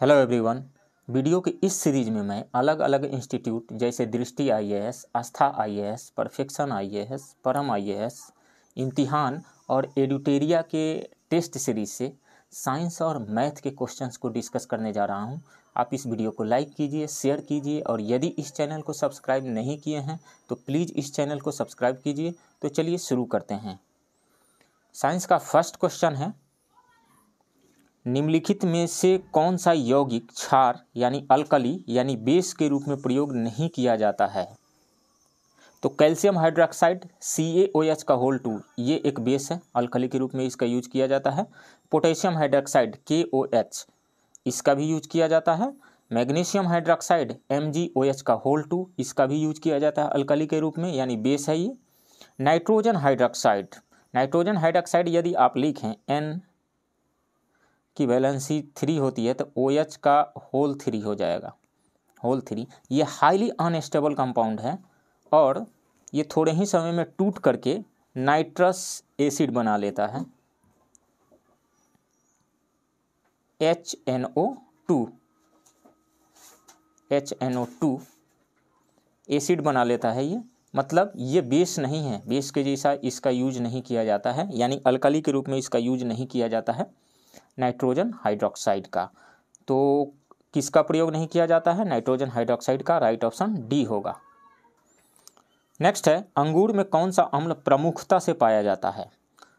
Hello everyone video के इस series में मैं अलग अलग इंस्टीट्यूट जैसे Drishti IAS Aastha IAS perfection IAS Param IAS Imtihan और एडुटेरिया के टेस्ट सीरीज़ से साइंस और मैथ के क्वेश्चंस को डिस्कस करने जा रहा हूँ। आप इस वीडियो को लाइक कीजिए शेयर कीजिए और यदि इस चैनल को सब्सक्राइब नहीं किए हैं तो प्लीज़ इस चैनल को सब्सक्राइब कीजिए। तो चलिए शुरू करते हैं। साइंस का फ़र्स्ट क्वेश्चन है निम्नलिखित में से कौन सा यौगिक क्षार यानी अल्कली यानी बेस के रूप में प्रयोग नहीं किया जाता है? तो calcium hydroxide C A O H का होल टू ये एक बेस है, अल्कली के रूप में इसका यूज़ किया जाता है। पोटेशियम हाइड्रोक्साइड के ओ एच इसका भी यूज़ किया जाता है। Magnesium hydroxide M G O H का होल टू इसका भी यूज़ किया जाता है अल्कली के रूप में, यानी बेस है ये। नाइट्रोजन हाइड्रोक्साइड नाइट्रोजन हाइड्रोक्साइड यदि आप लिखें एन की वैलेंसी थ्री होती है तो ओ OH का होल थ्री हो जाएगा। होल थ्री ये हाईली अनस्टेबल कंपाउंड है, और ये थोड़े ही समय में टूट करके नाइट्रस एसिड बना लेता है। H N O two H N O two acid बना लेता है ये। मतलब ये बेस नहीं है। बेस के जैसा इसका यूज़ नहीं किया जाता है, यानी अल्कली के रूप में इसका यूज़ नहीं किया जाता है। नाइट्रोजन हाइड्रोक्साइड का। तो किसका प्रयोग नहीं किया जाता है? नाइट्रोजन हाइड्रोक्साइड का राइट ऑप्शन डी होगा। नेक्स्ट है, अंगूर में कौन सा अम्ल प्रमुखता से पाया जाता है?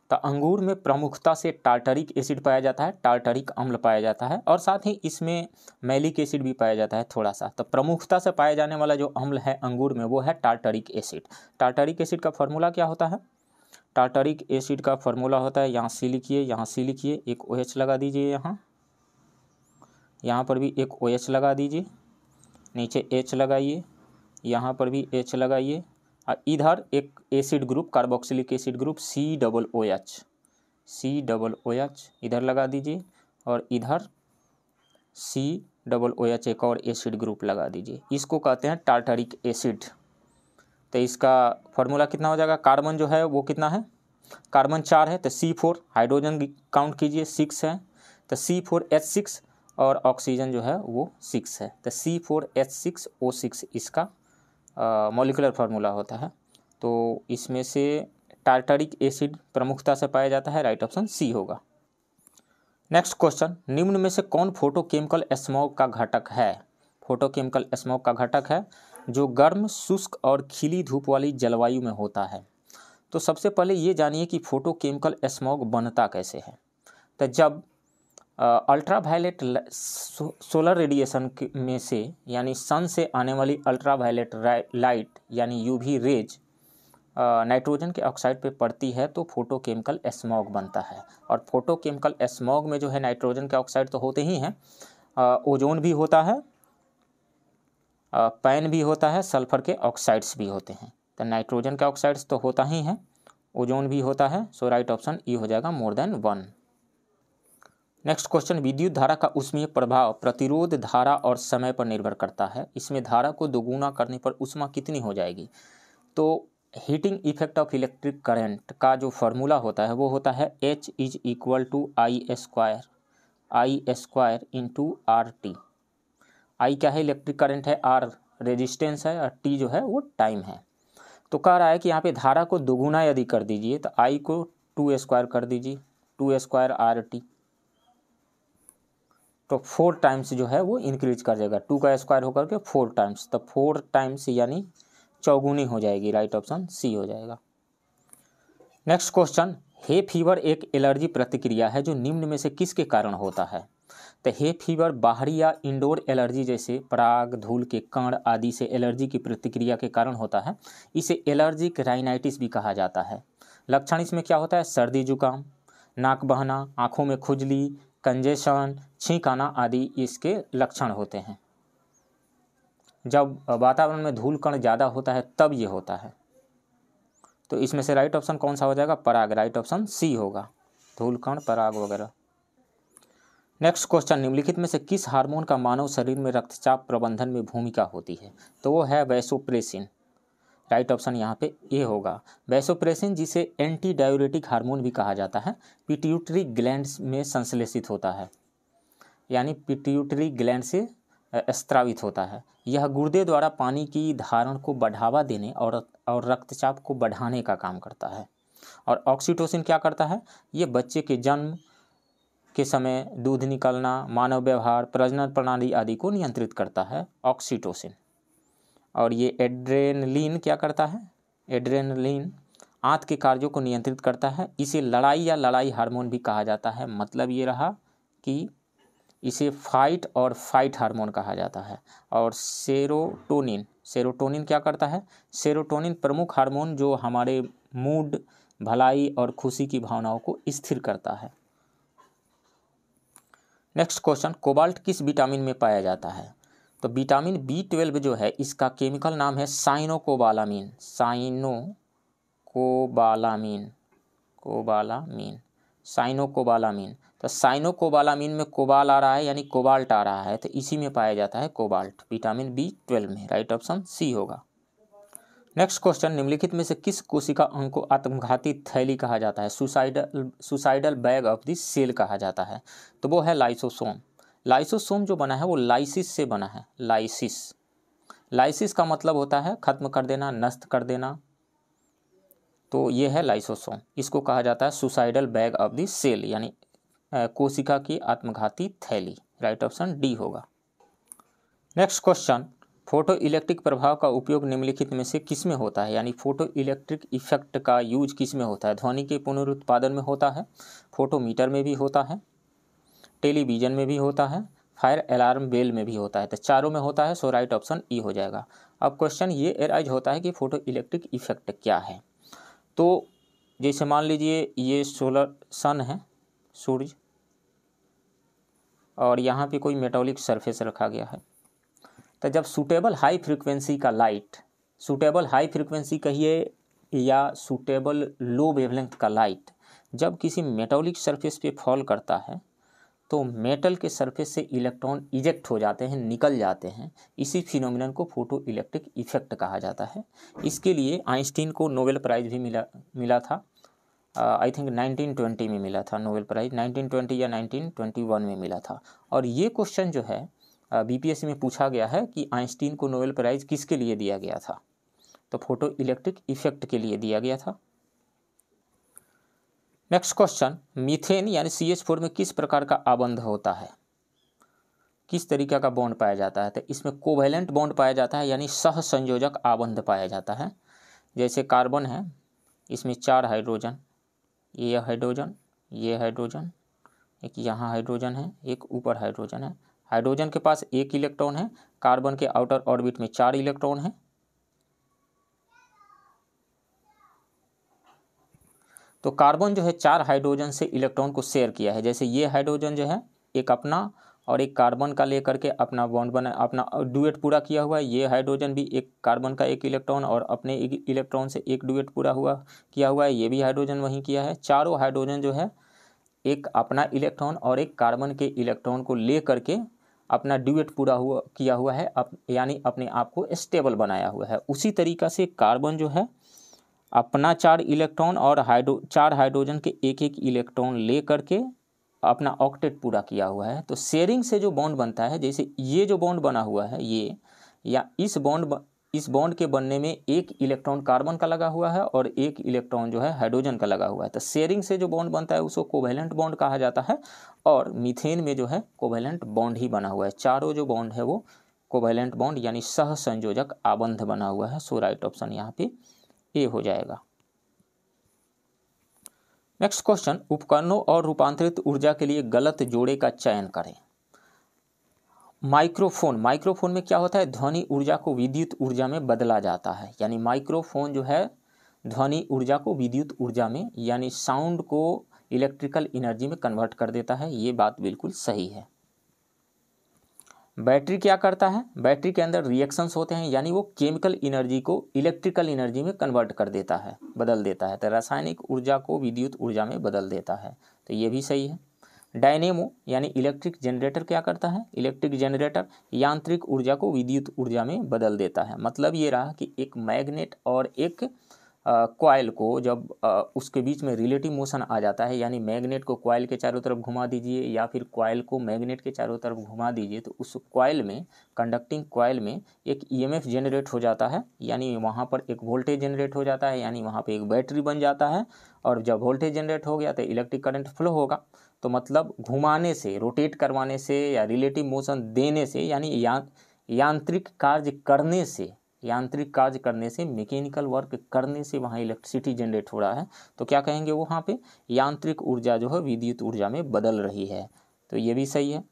तो अंगूर में प्रमुखता से टार्टरिक एसिड पाया जाता है, टार्टरिक अम्ल पाया जाता है, और साथ ही इसमें मैलिक एसिड भी पाया जाता है थोड़ा सा तो प्रमुखता से पाया जाने वाला जो अम्ल है अंगूर में, वो है टार्टरिक एसिड। टार्टरिक एसिड का फॉर्मूला क्या होता है? टार्टरिक एसिड का फॉर्मूला होता है, यहाँ सी लिखिए, यहाँ सी लिखिए, एक ओ OH लगा दीजिए यहाँ। यहाँ पर भी एक ओ OH लगा दीजिए, नीचे एच लगाइए, यहाँ पर भी एच लगाइए। और इधर एक acid group, carboxylic acid group C double O H C double O H इधर लगा दीजिए, और इधर सी डबल ओ एच एक और एसिड ग्रुप लगा दीजिए। इसको कहते हैं टार्टरिक एसिड। तो इसका फॉर्मूला कितना हो जाएगा? कार्बन जो है, वो कितना है? कार्बन चार है तो सी फोर हाइड्रोजन काउंट कीजिए सिक्स है। तो सी फोर एच सिक्स और ऑक्सीजन जो है, वो सिक्स है। तो C four H six O six इसका मोलिकुलर फार्मूला होता है। तो इसमें से टार्टरिक एसिड प्रमुखता से पाया जाता है राइट ऑप्शन सी होगा। नेक्स्ट क्वेश्चन निम्न में से कौन फोटोकेमिकल स्मोक का घटक है? फोटोकेमिकल स्मोक का घटक है जो गर्म, शुष्क और खिली धूप वाली जलवायु में होता है। तो सबसे पहले ये जानिए कि फोटोकेमिकल स्मॉग बनता कैसे है। तो जब अल्ट्रा वायलेट सोलर रेडिएशन में से, यानी सन से आने वाली अल्ट्रा वायलेट लाइट यानी यूवी रेज नाइट्रोजन के ऑक्साइड पे पड़ती है तो फोटोकेमिकल स्मॉग बनता है। और फोटोकेमिकल स्मॉग में जो है नाइट्रोजन के ऑक्साइड तो होते ही हैं ओजोन भी होता है पैन भी होता है, सल्फ़र के ऑक्साइड्स भी होते हैं। तो नाइट्रोजन के ऑक्साइड्स तो होता ही है, ओजोन भी होता है सो राइट ऑप्शन ई हो जाएगा more than one next question विद्युत धारा का उष्मीय प्रभाव प्रतिरोध धारा और समय पर निर्भर करता है। इसमें धारा को दोगुना करने पर उष्मा कितनी हो जाएगी? तो heating effect of electric current का जो फॉर्मूला होता है, वो होता है H is equal to I square I square into R T I क्या है? इलेक्ट्रिक करंट है आर रेजिस्टेंस है, और टी जो है वो टाइम है। तो कह रहा है कि यहाँ पे धारा को दोगुना यदि कर दीजिए तो आई को टू स्क्वायर कर दीजिए टू स्क्वायर आर टी तो फोर टाइम्स जो है वो इंक्रीज कर जाएगा। टू का स्क्वायर होकर के फोर टाइम्स तो फोर टाइम्स यानी चौगुनी हो जाएगी राइट ऑप्शन सी हो जाएगा। नेक्स्ट क्वेश्चन हे फीवर एक एलर्जी प्रतिक्रिया है जो निम्न में से किसके कारण होता है? तो हे फीवर, बाहरी या इंडोर एलर्जी जैसे पराग, धूल के कण आदि से एलर्जी की प्रतिक्रिया के कारण होता है। इसे एलर्जिक राइनाइटिस भी कहा जाता है। लक्षण इसमें क्या होता है? सर्दी, जुकाम, नाक बहना, आँखों में खुजली, कंजेशन, छींक आना आदि इसके लक्षण होते हैं। जब वातावरण में धूल कण ज़्यादा होता है, तब ये होता है। तो इसमें से राइट ऑप्शन कौन सा हो जाएगा? पराग। राइट ऑप्शन सी होगा। धूल कण, पराग वगैरह। नेक्स्ट क्वेश्चन निम्नलिखित में से किस हार्मोन का मानव शरीर में रक्तचाप प्रबंधन में भूमिका होती है? तो वो है वैसोप्रेसिन राइट ऑप्शन यहाँ पे ए होगा। वैसोप्रेसिन जिसे एंटी डायोरेटिक हार्मोन भी कहा जाता है पिट्यूटरी ग्लैंड में संश्लेषित होता है। यानी पिट्यूटरी ग्लैंड से स्त्रावित होता है। यह गुर्दे द्वारा पानी की धारण को बढ़ावा देने और और रक्तचाप को बढ़ाने का काम करता है। और ऑक्सीटोसिन क्या करता है? ये बच्चे के जन्म के समय दूध निकलना, मानव व्यवहार, प्रजनन प्रणाली आदि को नियंत्रित करता है ऑक्सीटोसिन और ये एड्रेनलिन क्या करता है? एड्रेनलिन आंत के कार्यों को नियंत्रित करता है। इसे लड़ाई या लड़ाई हार्मोन भी कहा जाता है। मतलब ये रहा कि इसे फाइट और फाइट हार्मोन कहा जाता है। और सेरोटोनिन सेरोटोनिन क्या करता है? सेरोटोनिन प्रमुख हार्मोन जो हमारे मूड भलाई और खुशी की भावनाओं को स्थिर करता है। नेक्स्ट क्वेश्चन कोबाल्ट किस विटामिन में पाया जाता है? तो विटामिन बी ट्वेल्व जो है, इसका केमिकल नाम है साइनोकोबालामीन साइनो कोबालामीन कोबालामीन साइनोकोबालामीन तो साइनोकोबालामीन में कोबाल आ रहा है, यानी कोबाल्ट आ रहा है तो इसी में पाया जाता है कोबाल्ट विटामिन बी ट्वेल्व में राइट ऑप्शन सी होगा। नेक्स्ट क्वेश्चन निम्नलिखित में से किस कोशिका अंग को आत्मघाती थैली कहा जाता है? Suicidal suicidal bag of the cell कहा जाता है। तो वो है लाइसोसोम लाइसोसोम जो बना है, वो लाइसिस से बना है। लाइसिस लाइसिस का मतलब होता है खत्म कर देना, नष्ट कर देना। तो ये है लाइसोसोम इसको कहा जाता है suicidal bag of the cell यानी कोशिका की आत्मघाती थैली। राइट ऑप्शन डी होगा। नेक्स्ट क्वेश्चन फ़ोटो इलेक्ट्रिक प्रभाव का उपयोग निम्नलिखित में से किसमें होता है? यानी फ़ोटो इलेक्ट्रिक इफ़ेक्ट का यूज़ किसमें होता है? ध्वनि के पुनरुत्पादन में होता है, फोटोमीटर में भी होता है, टेलीविज़न में भी होता है, फायर अलार्म बेल में भी होता है। तो चारों में होता है, सो राइट ऑप्शन ई हो जाएगा। अब क्वेश्चन ये एराइज होता है कि फ़ोटो इलेक्ट्रिक इफ़ेक्ट क्या है। तो जैसे मान लीजिए ये सोलर सन है सूर्य और यहाँ पे कोई मेटोलिक सरफेस रखा गया है। तो जब सूटेबल हाई फ्रिक्वेंसी का लाइट सूटेबल हाई फ्रिक्वेंसी कहिए या सूटेबल लो वेवलेंथ का लाइट जब किसी मेटोलिक सरफेस पे फॉल करता है तो मेटल के सरफेस से इलेक्ट्रॉन इजेक्ट हो जाते हैं, निकल जाते हैं। इसी फिनोमिनन को फ़ोटो इलेक्ट्रिक इफ़ेक्ट कहा जाता है। इसके लिए आइंस्टीन को नोबेल प्राइज़ भी मिला मिला था। आई थिंक 1920 में मिला था नोबेल प्राइज़। 1920 या 1921 में मिला था। और ये क्वेश्चन जो है बीपीएससी में पूछा गया है कि आइंस्टीन को नोबेल प्राइज़ किसके लिए दिया गया था? तो फ़ोटो इलेक्ट्रिक इफ़ेक्ट के लिए दिया गया था। नेक्स्ट क्वेश्चन, मीथेन यानी सी एच फोर में किस प्रकार का आबंध होता है? किस तरीके का बॉन्ड पाया जाता है? तो इसमें कोवेलेंट बॉन्ड पाया जाता है, यानी सह संयोजक आबंध पाया जाता है। जैसे कार्बन है, इसमें चार हाइड्रोजन, ये हाइड्रोजन ये हाइड्रोजन, एक यहाँ हाइड्रोजन है, एक ऊपर हाइड्रोजन है। हाइड्रोजन के पास एक इलेक्ट्रॉन है, कार्बन के आउटर ऑर्बिट में चार इलेक्ट्रॉन है। तो कार्बन जो है, चार हाइड्रोजन से इलेक्ट्रॉन को शेयर किया है। जैसे ये हाइड्रोजन जो है, एक अपना और एक कार्बन का लेकर के अपना बॉन्ड बना, अपना डुएट पूरा किया हुआ है। ये हाइड्रोजन भी एक कार्बन का एक इलेक्ट्रॉन और अपने इलेक्ट्रॉन से एक डुएट पूरा हुआ, किया हुआ है। ये भी हाइड्रोजन वहीं किया है। चारों हाइड्रोजन जो है, एक अपना इलेक्ट्रॉन और एक कार्बन के इलेक्ट्रॉन को ले करके अपना ड्यूएट पूरा हुआ किया हुआ है अप, यानी अपने आप को स्टेबल बनाया हुआ है। उसी तरीका से कार्बन जो है अपना चार इलेक्ट्रॉन और हाइड्रो चार हाइड्रोजन के एक एक इलेक्ट्रॉन ले करके अपना ऑक्टेट पूरा किया हुआ है। तो शेयरिंग से जो बॉन्ड बनता है जैसे ये जो बॉन्ड बना हुआ है ये या इस बॉन्ड इस बॉन्ड के बनने में एक इलेक्ट्रॉन कार्बन का लगा हुआ है और एक इलेक्ट्रॉन जो है हाइड्रोजन का लगा हुआ है। तो शेयरिंग से जो बॉन्ड बनता है उसको कोवेलेंट बॉन्ड कहा जाता है और मीथेन में जो है कोवेलेंट बॉन्ड ही बना हुआ है। चारों जो बॉन्ड है वो कोवेलेंट बॉन्ड यानी सह संयोजक आबंध बना हुआ है। सो राइट ऑप्शन यहाँ पे ए हो जाएगा। नेक्स्ट क्वेश्चन, उपकरणों और रूपांतरित ऊर्जा के लिए गलत जोड़े का चयन करें। माइक्रोफोन माइक्रोफोन में क्या होता है? ध्वनि ऊर्जा को विद्युत ऊर्जा में बदला जाता है। यानी माइक्रोफोन जो है, ध्वनि ऊर्जा को विद्युत ऊर्जा में, यानी साउंड को इलेक्ट्रिकल एनर्जी में कन्वर्ट कर देता है। ये बात बिल्कुल सही है। बैटरी क्या करता है? बैटरी के अंदर रिएक्शंस होते हैं, यानी वो केमिकल एनर्जी को इलेक्ट्रिकल एनर्जी में कन्वर्ट कर देता है, बदल देता है। तो रासायनिक ऊर्जा को विद्युत ऊर्जा में बदल देता है। तो ये भी सही है। डायनेमो यानी इलेक्ट्रिक जनरेटर क्या करता है? इलेक्ट्रिक जनरेटर यांत्रिक ऊर्जा को विद्युत ऊर्जा में बदल देता है। मतलब ये रहा कि एक मैग्नेट और एक कॉयल को जब आ, उसके बीच में रिलेटिव मोशन आ जाता है यानी मैग्नेट को कॉयल के चारों तरफ़ घुमा दीजिए या फिर कॉयल को मैग्नेट के चारों तरफ़ घुमा दीजिए तो उस कॉयल में कंडक्टिंग कॉयल में एक ईएमएफ जनरेट हो जाता है। यानी वहाँ पर एक वोल्टेज जनरेट हो जाता है यानी वहाँ पर एक बैटरी बन जाता है। और जब वोल्टेज जनरेट हो गया तो इलेक्ट्रिक करंट फ्लो होगा। तो मतलब घुमाने से रोटेट करवाने से या रिलेटिव मोशन देने से यानी या, यांत्रिक कार्य करने से यांत्रिक कार्य करने से मैकेनिकल वर्क करने से वहाँ इलेक्ट्रिसिटी जनरेट हो रहा है। तो क्या कहेंगे वो वहाँ पे? यांत्रिक ऊर्जा जो है विद्युत ऊर्जा में बदल रही है। तो ये भी सही है।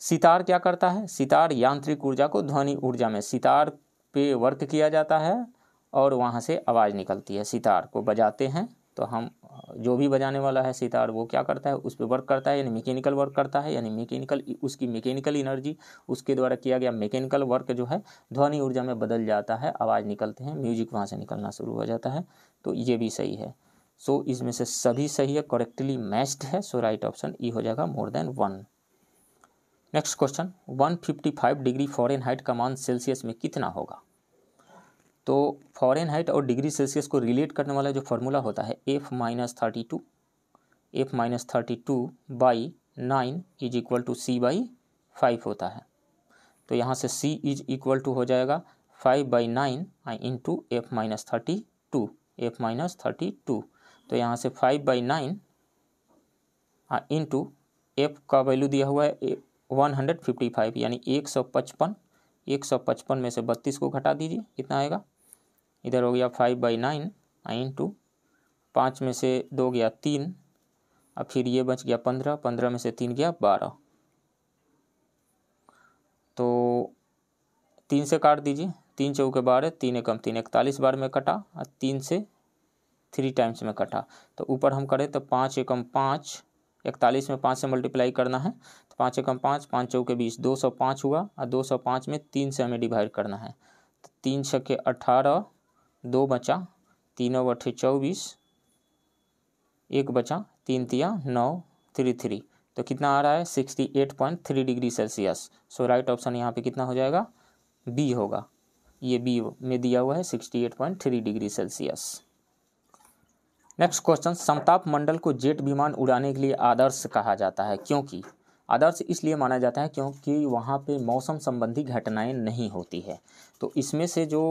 सितार क्या करता है? सितार यांत्रिक ऊर्जा को ध्वनि ऊर्जा में सितार पे वर्क किया जाता है और वहाँ से आवाज़ निकलती है सितार को। बजाते हैं। तो हम जो भी बजाने वाला है सितार वो क्या करता है? उस पर वर्क करता है यानी मैकेनिकल वर्क करता है यानी मैकेनिकल उसकी मैकेनिकल एनर्जी उसके द्वारा किया गया मैकेनिकल वर्क जो है ध्वनि ऊर्जा में बदल जाता है आवाज़ निकलते हैं म्यूज़िक वहाँ से निकलना शुरू हो जाता है तो ये भी सही है। सो so, इसमें से सभी सही है करेक्टली मैच्ड है सो राइट ऑप्शन ई हो जाएगा more than one next question 155 degree Fahrenheit का मान सेल्सियस में कितना होगा? तो फॉरेन हाइट और डिग्री सेल्सियस को रिलेट करने वाला जो फार्मूला होता है F minus thirty two F minus thirty two by nine is equal to C by five होता है। तो यहाँ से सी इज़ इक्वल टू हो जाएगा five by nine I into F minus thirty two F minus thirty two तो यहाँ से five by nine into F का वैल्यू दिया हुआ है वन हंड्रेड फिफ्टी फाइव यानी एक सौ पचपन, एक सौ पचपन में से बत्तीस को घटा दीजिए कितना आएगा। इधर हो गया five by nine into पाँच में से दो गया तीन, अब फिर ये बच गया पंद्रह पंद्रह में से तीन गया बारह। तो तीन से काट दीजिए, तीन चौके बारह तीन एकम, तीन इकतालीस बार में कटा, और तीन से थ्री टाइम्स में कटा। तो ऊपर हम करें तो पाँच एकम पाँच, इकतालीस में पाँच से मल्टीप्लाई करना है तो पाँच एकम पाँच पाँच चौके बीस, दो सौ पाँच हुआ, और दो सौ पाँच में तीन से हमें डिवाइड करना है। तो तीन छः अठारह दो बचा, तीनों बटे चौबीस, एक बचा, तीन तिया नौ थ्री थ्री तो कितना आ रहा है? Sixty eight point three degree Celsius. So right option यहाँ पे कितना हो जाएगा? बी होगा। ये बी में दिया हुआ है sixty eight point three degree Celsius. Next question समताप मंडल को जेट विमान उड़ाने के लिए आदर्श कहा जाता है। क्योंकि? आदर्श इसलिए माना जाता है क्योंकि वहाँ पे मौसम संबंधी घटनाएँ नहीं होती है। तो इसमें से जो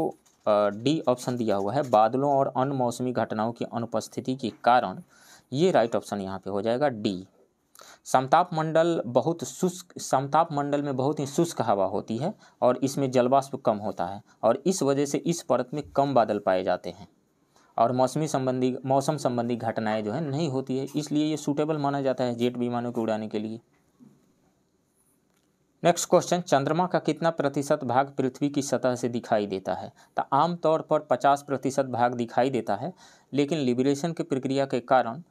डी ऑप्शन दिया हुआ है बादलों और अन्य मौसमी घटनाओं की अनुपस्थिति के कारण। ये राइट ऑप्शन यहाँ पे हो जाएगा डी। समताप मंडल बहुत शुष्क, समताप मंडल में बहुत ही शुष्क हवा होती है और इसमें जलवाष्प कम होता है और इस वजह से इस परत में कम बादल पाए जाते हैं और मौसमी संबंधी, मौसम संबंधी घटनाएँ जो है नहीं होती है, इसलिए ये सूटेबल माना जाता है जेट विमानों को उड़ाने के लिए। नेक्स्ट क्वेश्चन चंद्रमा का कितना प्रतिशत भाग पृथ्वी की सतह से दिखाई देता है? तो आमतौर पर पचास प्रतिशत भाग दिखाई देता है, लेकिन लिबरेशन की प्रक्रिया के कारण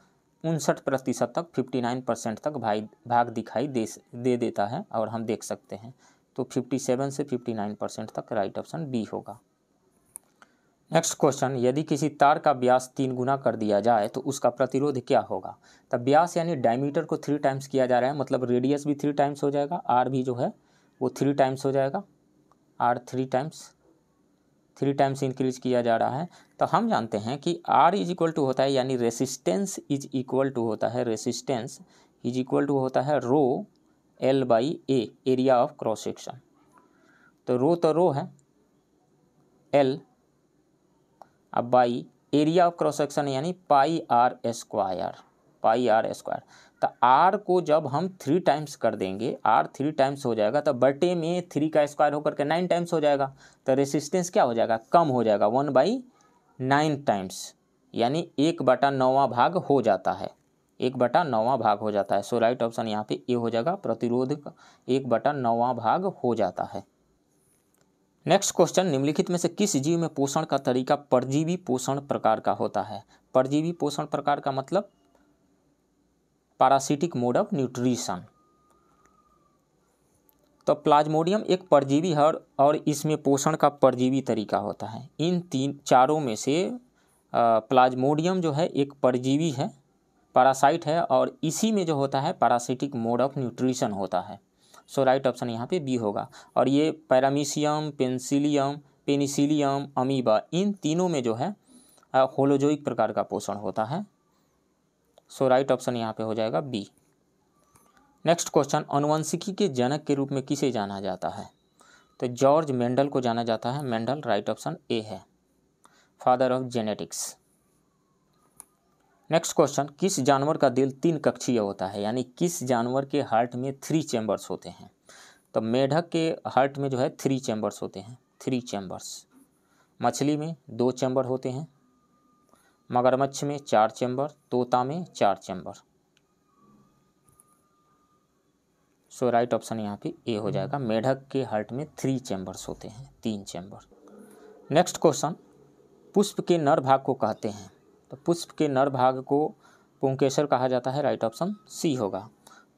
उनसठ प्रतिशत तक फिफ्टी नाइन परसेंट तक भाई, भाग दिखाई दे दे देता है, और हम देख सकते हैं। तो फिफ्टी सेवन से फिफ्टी नाइन परसेंट तक राइट ऑप्शन बी होगा। नेक्स्ट क्वेश्चन यदि किसी तार का व्यास तीन गुना कर दिया जाए तो उसका प्रतिरोध क्या होगा? तब व्यास यानी डायमीटर को थ्री टाइम्स किया जा रहा है मतलब रेडियस भी थ्री टाइम्स हो जाएगा आर भी जो है, वो थ्री टाइम्स हो जाएगा R three times three times increase किया जा रहा है। तो हम जानते हैं कि आर इज़ इक्वल टू होता है, यानी रेसिस्टेंस इज़ इक्वल टू होता है रेसिस्टेंस इज़ इक्वल टू होता है rho L by A area of cross section तो रो तो रो है एल अब by area of cross section यानी pi R square, pi R square. तो आर को जब हम थ्री टाइम्स कर देंगे, आर थ्री टाइम्स हो जाएगा तो बटे में थ्री का स्क्वायर होकर के नाइन टाइम्स हो जाएगा। तो रेसिस्टेंस क्या हो जाएगा? कम हो जाएगा वन बाई नाइन टाइम्स यानी एक बटा नौवा भाग हो जाता है। एक बटा नौवा भाग हो जाता है। सो राइट ऑप्शन यहाँ पे ए हो जाएगा प्रतिरोध का एक बटा नौवा भाग हो जाता है। नेक्स्ट क्वेश्चन निम्नलिखित में से किस जीव में पोषण का तरीका परजीवी पोषण प्रकार का होता है? परजीवी पोषण प्रकार का मतलब? पारासिटिक मोड ऑफ़ न्यूट्रिशन तो प्लाज्मोडियम एक परजीवी है और इसमें पोषण का परजीवी तरीका होता है। इन तीन, चारों में से प्लाज्मोडियम जो है एक परजीवी है पैरासाइट है और इसी में जो होता है पैरासिटिक मोड ऑफ़ न्यूट्रिशन होता है। सो राइट ऑप्शन यहाँ पे बी होगा। और ये पैरामीशियम पेंसिलियम, पेनिसिलियम, अमीबा, इन तीनों में जो है होलोजोइक प्रकार का पोषण होता है। सो राइट ऑप्शन यहाँ पे हो जाएगा बी। नेक्स्ट क्वेश्चन, अनुवंशिकी के जनक के रूप में किसे जाना जाता है? तो जॉर्ज मेंडल को जाना जाता है। मेंडल राइट ऑप्शन ए है। Father of genetics. Next question किस जानवर का दिल तीन कक्षीय होता है? यानी किस जानवर के हार्ट में थ्री चैम्बर्स होते हैं? तो मेढक के हार्ट में जो है थ्री चैम्बर्स होते हैं। थ्री चैम्बर्स मछली में दो चैम्बर होते हैं। मगरमच्छ में चार चैम्बर तोता में चार चैम्बर सो राइट ऑप्शन यहाँ पे ए हो जाएगा। मेढक के हार्ट में थ्री चैम्बर्स होते हैं। तीन चैम्बर नेक्स्ट क्वेश्चन पुष्प के नर भाग को कहते हैं। तो पुष्प के नर भाग को पुंकेसर कहा जाता है राइट ऑप्शन सी होगा।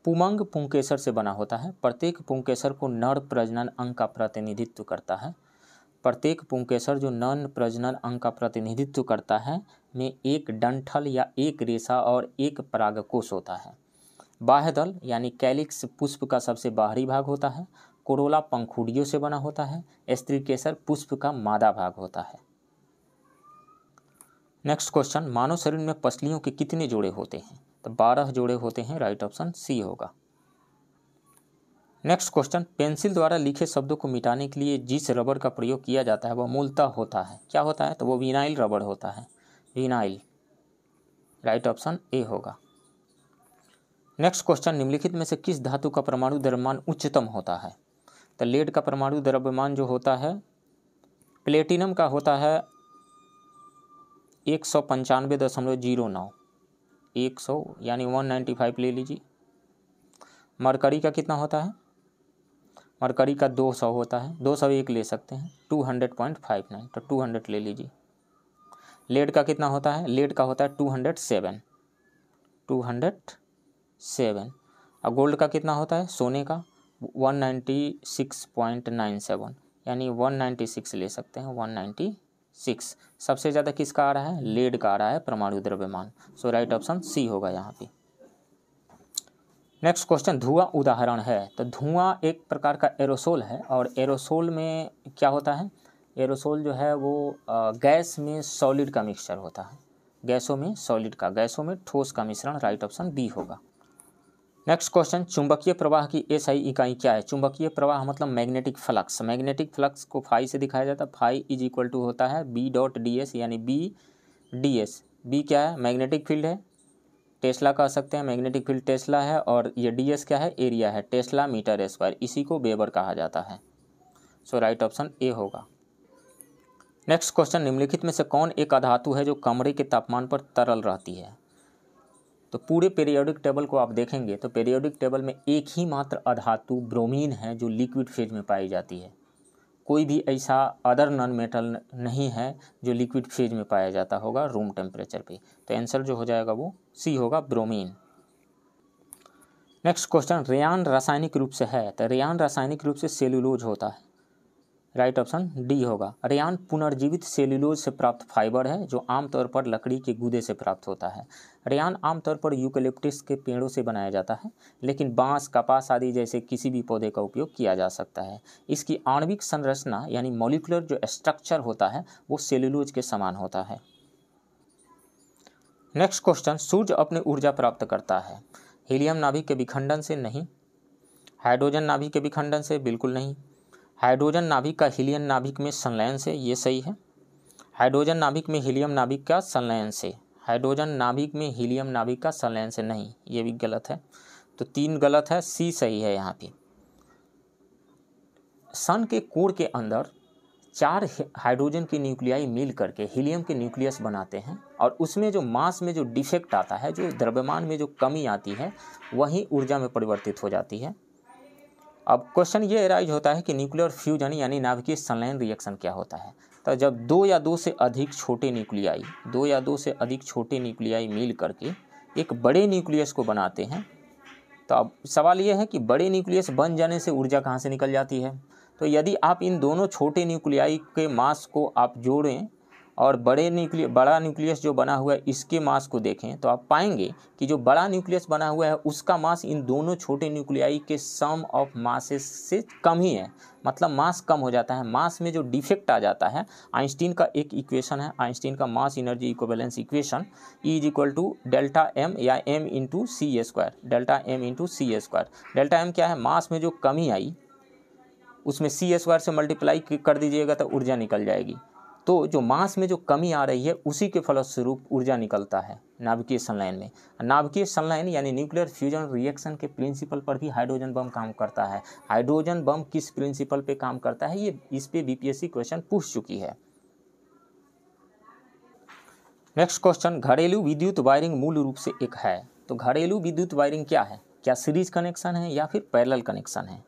पुमंग पुंकेसर से बना होता है। प्रत्येक पुंकेसर को नर प्रजनन अंग का प्रतिनिधित्व करता है। प्रत्येक पुंकेसर जो नन प्रजनन अंग का प्रतिनिधित्व करता है, में एक डंठल या एक रेशा और एक परागकोश होता है। बाह्य दल यानी कैलिक्स पुष्प का सबसे बाहरी भाग होता है। कोरोला पंखुड़ियों से बना होता है। स्त्री केसर पुष्प का मादा भाग होता है। नेक्स्ट क्वेश्चन मानव शरीर में पसलियों के कितने जोड़े होते हैं? तो बारह जोड़े होते हैं राइट ऑप्शन सी होगा। नेक्स्ट क्वेश्चन पेंसिल द्वारा लिखे शब्दों को मिटाने के लिए जिस रबड़ का प्रयोग किया जाता है, वह मूलतः होता है। क्या होता है? तो वो विनाइल रबड़ होता है। विनाइल। राइट ऑप्शन ए होगा। नेक्स्ट क्वेश्चन निम्नलिखित में से किस धातु का परमाणु द्रव्यमान उच्चतम होता है? तो लेड का परमाणु द्रव्यमान जो होता है प्लेटिनम का होता है एक सौ पंचानवे दशमलव ज़ीरो नौ। एक सौ यानी वन नाइन्टी फाइव ले लीजिए। मरकरी का कितना होता है? मरकरी का दो सौ होता है। दो सौ एक ले सकते हैं। Two hundred point five nine तो टू हंड्रेड ले लीजिए। लेड का कितना होता है? लेड का होता है two hundred seven two hundred seven और गोल्ड का कितना होता है? सोने का। One ninety six point nine seven. यानी वन नाइन्टी सिक्स ले सकते हैं। वन नाइन्टी सिक्स सबसे ज़्यादा किसका आ रहा है? लेड का आ रहा है, परमाणु द्रव्यमान। सो राइट ऑप्शन सी होगा यहाँ पे। नेक्स्ट क्वेश्चन धुआँ उदाहरण है। तो धुआँ एक प्रकार का एरोसोल है, और एरोसोल में क्या होता है? एरोसोल जो है वो गैस में सॉलिड का मिक्सचर होता है। गैसों में सॉलिड का, गैसों में ठोस का मिश्रण राइट ऑप्शन बी होगा। नेक्स्ट क्वेश्चन चुंबकीय प्रवाह की एस आई इकाई क्या है? चुंबकीय प्रवाह मतलब मैग्नेटिक फ्लक्स मैग्नेटिक फ्लक्स को फाई से दिखाया जाता है। फाई इज़ इक्वल टू होता है बी डॉट डी एस यानी बी डी एस बी क्या है? मैग्नेटिक फ़ील्ड है। टेस्ला कह सकते हैं मैग्नेटिक फ़ील्ड टेस्ला है और ये डी एस क्या है? एरिया है। टेस्ला मीटर स्क्वायर इसी को बेबर कहा जाता है। सो राइट ऑप्शन ए होगा। नेक्स्ट क्वेश्चन निम्नलिखित में से कौन एक अधातु है जो कमरे के तापमान पर तरल रहती है? तो पूरे पेरियोडिक टेबल को आप देखेंगे तो पेरियोडिक टेबल में एक ही मात्र अधातु ब्रोमीन है जो लिक्विड फ़ेज़ में पाई जाती है। कोई भी ऐसा अदर नॉन मेटल नहीं है जो लिक्विड फ़ेज़ में पाया जाता होगा रूम टेम्परेचर पे। तो आंसर जो हो जाएगा वो सी होगा ब्रोमीन नेक्स्ट क्वेश्चन रेयान रासायनिक रूप से है तो रेयान रासायनिक रूप से सेलुलोज होता है। राइट ऑप्शन डी होगा। रेयान पुनर्जीवित सेल्यूलोज से प्राप्त फाइबर है, जो आमतौर पर लकड़ी के गूदे से प्राप्त होता है। रेयान आमतौर पर यूकेलिप्टिस के पेड़ों से बनाया जाता है, लेकिन बाँस, कपास आदि जैसे किसी भी पौधे का उपयोग किया जा सकता है। इसकी आणविक संरचना, यानी मोलिकुलर जो स्ट्रक्चर होता है, वो सेल्यूलोज के समान होता है। नेक्स्ट क्वेश्चन सूर्य अपनी ऊर्जा प्राप्त करता है। हीलियम नाभिक के विखंडन से नहीं, हाइड्रोजन नाभिक के विखंडन से बिल्कुल नहीं। हाइड्रोजन नाभिक का हीलियम नाभिक में संलयन से, ये सही है। हाइड्रोजन नाभिक में हीलियम नाभिक का संलयन से, हाइड्रोजन नाभिक में हीलियम नाभिक का संलयन से नहीं, ये भी गलत है। तो तीन गलत है, सी सही है यहाँ पे। सन के कोर के अंदर चार हाइड्रोजन की न्यूक्लियाई मिल करके हीलियम के न्यूक्लियस बनाते हैं और उसमें जो मास में जो डिफेक्ट आता है, जो द्रव्यमान में जो कमी आती है, वही ऊर्जा में परिवर्तित हो जाती है। अब क्वेश्चन ये अराइज होता है कि न्यूक्लियर फ्यूजन यानी नाभिकीय संलयन रिएक्शन क्या होता है? तो जब दो या दो से अधिक छोटे न्यूक्लियाई दो या दो से अधिक छोटे न्यूक्लियाई मिल करके एक बड़े न्यूक्लियस को बनाते हैं तो अब सवाल ये है कि बड़े न्यूक्लियस बन जाने से ऊर्जा कहाँ से निकल जाती है? तो यदि आप इन दोनों छोटे न्यूक्लियाई के मास को आप जोड़ें और बड़े न्यूक्लियस बड़ा न्यूक्लियस जो बना हुआ है, इसके मास को देखें तो आप पाएँगे कि जो बड़ा न्यूक्लियस बना हुआ है, उसका मास इन दोनों छोटे न्यूक्लियाई के सम ऑफ़ मासेस से कम ही है। मतलब मास कम हो जाता है। मास में जो डिफेक्ट आ जाता है, आइंस्टीन का एक इक्वेशन है। आइंस्टीन का mass energy equivalence equation E is equal to delta M या M into C A square delta M into C square delta M क्या है? मास में जो कमी आई, उसमें सी स्क्वायर से मल्टीप्लाई कर दीजिएगा तो ऊर्जा निकल जाएगी। तो जो मास में जो कमी आ रही है, उसी के फलस्वरूप ऊर्जा निकलता है नाभिकीय संलयन में। नाभिकीय संलयन यानी न्यूक्लियर फ्यूजन रिएक्शन के प्रिंसिपल पर भी हाइड्रोजन बम काम करता है। हाइड्रोजन बम किस प्रिंसिपल पे काम करता है, ये इस पे बीपीएससी क्वेश्चन पूछ चुकी है। नेक्स्ट क्वेश्चन घरेलू विद्युत वायरिंग मूल रूप से एक है। तो घरेलू विद्युत वायरिंग क्या है? क्या सीरीज़ कनेक्शन है या फिर पैरेलल कनेक्शन है?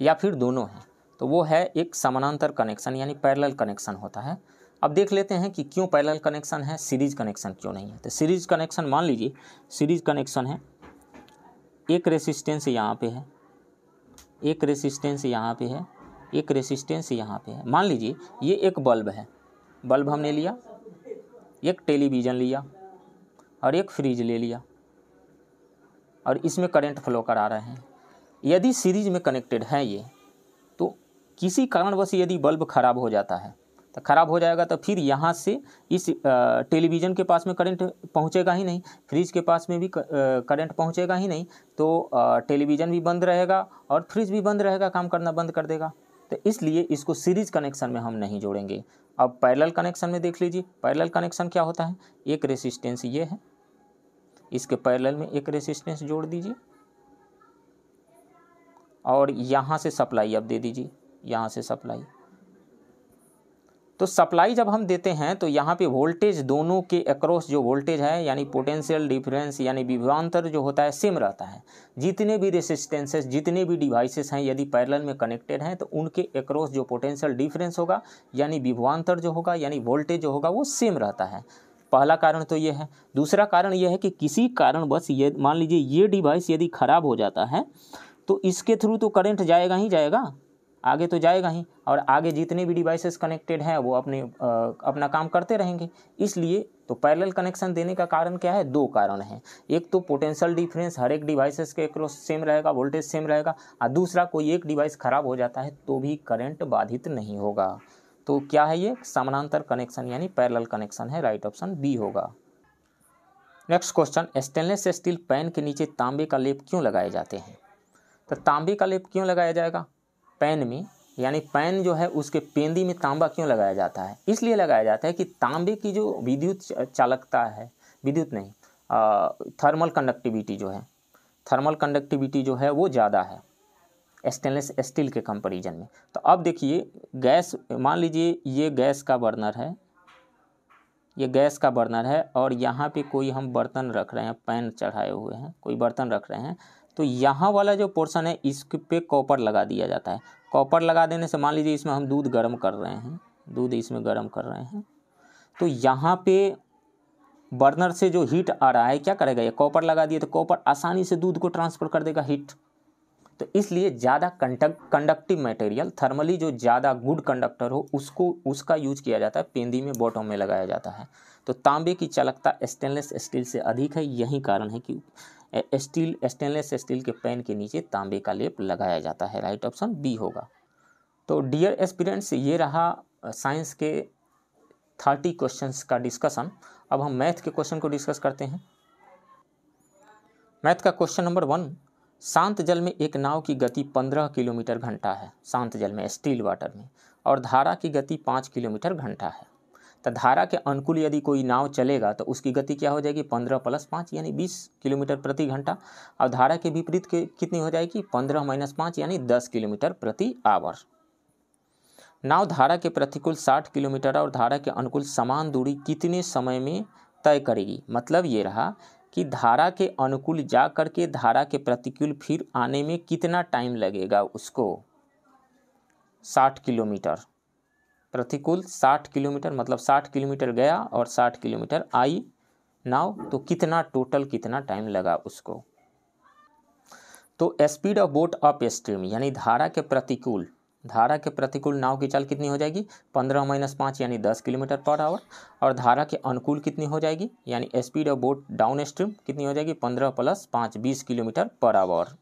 या फिर दोनों हैं? तो वो है एक समानांतर कनेक्शन यानी पैरेलल कनेक्शन होता है। अब देख लेते हैं कि क्यों पैरेलल कनेक्शन है सीरीज़ कनेक्शन क्यों नहीं है। तो सीरीज़ कनेक्शन मान लीजिए सीरीज़ कनेक्शन है। एक रेसिस्टेंस यहाँ पे है, एक रेसिस्टेंस यहाँ पे है, एक रेसिस्टेंस यहाँ पे है। मान लीजिए, ये एक बल्ब है। बल्ब हमने लिया, एक टेलीविज़न लिया, और एक फ्रिज ले लिया, और इसमें करंट फ्लो करा रहे हैं। यदि सीरीज़ में कनेक्टेड है ये किसी कारणवश यदि बल्ब खराब हो जाता है तो ख़राब हो जाएगा तो फिर यहाँ से इस टेलीविज़न के पास में करंट पहुँचेगा ही नहीं, फ्रिज के पास में भी करंट पहुँचेगा ही नहीं तो टेलीविज़न भी बंद रहेगा और फ्रिज भी बंद रहेगा, काम करना बंद कर देगा। तो इसलिए इसको सीरीज़ कनेक्शन में हम नहीं जोड़ेंगे। अब पैरेलल कनेक्शन में देख लीजिए, पैरेलल कनेक्शन क्या होता है? एक रेसिस्टेंस ये है। इसके पैरेलल में एक रेसिस्टेंस जोड़ दीजिए। और यहाँ से सप्लाई अब दे दीजिए। यहाँ से सप्लाई। तो सप्लाई जब हम देते हैं तो यहाँ पे वोल्टेज दोनों के अक्रॉस जो वोल्टेज है, यानी पोटेंशियल डिफरेंस यानी विभवांतर जो होता है सेम रहता है। जितने भी रेसिस्टेंसेस जितने भी डिवाइसेस हैं, यदि पैरेलल में कनेक्टेड हैं तो उनके अक्रॉस जो पोटेंशियल डिफरेंस होगा, यानी विभवांतर जो होगा, यानी वोल्टेज जो होगा, वो सेम रहता है। पहला कारण तो ये है। दूसरा कारण यह है कि किसी कारण बस ये, मान लीजिए ये डिवाइस यदि ख़राब हो जाता है तो इसके थ्रू तो करंट जाएगा ही जाएगा। आगे तो जाएगा ही और आगे जितने भी डिवाइसेस कनेक्टेड हैं वो अपने आ, अपना काम करते रहेंगे। इसलिए तो पैरेलल कनेक्शन देने का कारण क्या है? दो कारण हैं। एक तो पोटेंशियल डिफरेंस हर एक डिवाइसेस के क्रॉस सेम रहेगा वोल्टेज सेम रहेगा और दूसरा कोई एक डिवाइस खराब हो जाता है तो भी करंट बाधित नहीं होगा। तो क्या है ये? समानांतर कनेक्शन यानी पैरेलल कनेक्शन है राइट ऑप्शन बी होगा। Next question stainless steel pan के नीचे तांबे का लेप क्यों लगाए जाते हैं? तो तांबे का लेप क्यों लगाया जाएगा? पैन में, यानी पैन जो है उसके पेंदी में तांबा क्यों लगाया जाता है? इसलिए लगाया जाता है कि तांबे की जो विद्युत चालकता है, विद्युत नहीं थर्मल कंडक्टिविटी जो है थर्मल कंडक्टिविटी जो है वो ज़्यादा है स्टेनलेस स्टील के कंपेरिजन में। तो अब देखिए, गैस, मान लीजिए ये गैस का बर्नर है, ये गैस का बर्नर है और यहाँ पे कोई हम बर्तन रख रहे हैं, पैन चढ़ाए हुए हैं, कोई बर्तन रख रहे हैं तो यहाँ वाला जो पोर्शन है इस पे कॉपर लगा दिया जाता है। कॉपर लगा देने से मान लीजिए इसमें हम दूध गर्म कर रहे हैं, दूध इसमें गर्म कर रहे हैं तो यहाँ पे बर्नर से जो हीट आ रहा है, क्या करेगा ये? कॉपर लगा दिए तो कॉपर आसानी से दूध को ट्रांसफ़र कर देगा हीट तो इसलिए ज़्यादा कंडक्ट कंडक्टिव मटेरियल थर्मली जो ज़्यादा गुड कंडक्टर हो, उसको, उसका यूज़ किया जाता है, पेंदी में बॉटम में लगाया जाता है। तो तांबे की चालकता स्टेनलेस स्टील से अधिक है, यही कारण है कि स्टील स्टेनलेस स्टील के पैन के नीचे तांबे का लेप लगाया जाता है। राइट ऑप्शन बी होगा। तो डियर एस्पिरेंट्स ये रहा साइंस के थर्टी क्वेश्चंस का डिस्कशन अब हम मैथ के क्वेश्चन को डिस्कस करते हैं। मैथ का क्वेश्चन नंबर वन शांत जल में एक नाव की गति पंद्रह किलोमीटर घंटा है। शांत जल में स्टील वाटर में। और धारा की गति पाँच किलोमीटर घंटा है। तो धारा के अनुकूल यदि कोई नाव चलेगा तो उसकी गति क्या हो जाएगी? पंद्रह प्लस पाँच, यानी बीस किलोमीटर प्रति घंटा। और धारा के विपरीत के कितनी हो जाएगी? पंद्रह माइनस पाँच, यानी दस किलोमीटर प्रति आवर। नाव धारा के प्रतिकूल साठ किलोमीटर और धारा के अनुकूल समान दूरी कितने समय में तय करेगी? मतलब ये रहा कि धारा के अनुकूल जा कर के धारा के प्रतिकूल फिर आने में कितना टाइम लगेगा उसको? साठ किलोमीटर। प्रतिकूल साठ किलोमीटर मतलब साठ किलोमीटर गया और साठ किलोमीटर आई। नाव तो कितना टोटल कितना टाइम लगा उसको? तो speed of boat upstream यानी धारा के प्रतिकूल, धारा के प्रतिकूल नाव की चाल कितनी हो जाएगी? पंद्रह माइनस पाँच, यानी दस किलोमीटर पर आवर और धारा के अनुकूल कितनी हो जाएगी? यानी speed of boat downstream कितनी हो जाएगी? पंद्रह प्लस पाँच, बीस किलोमीटर पर आवर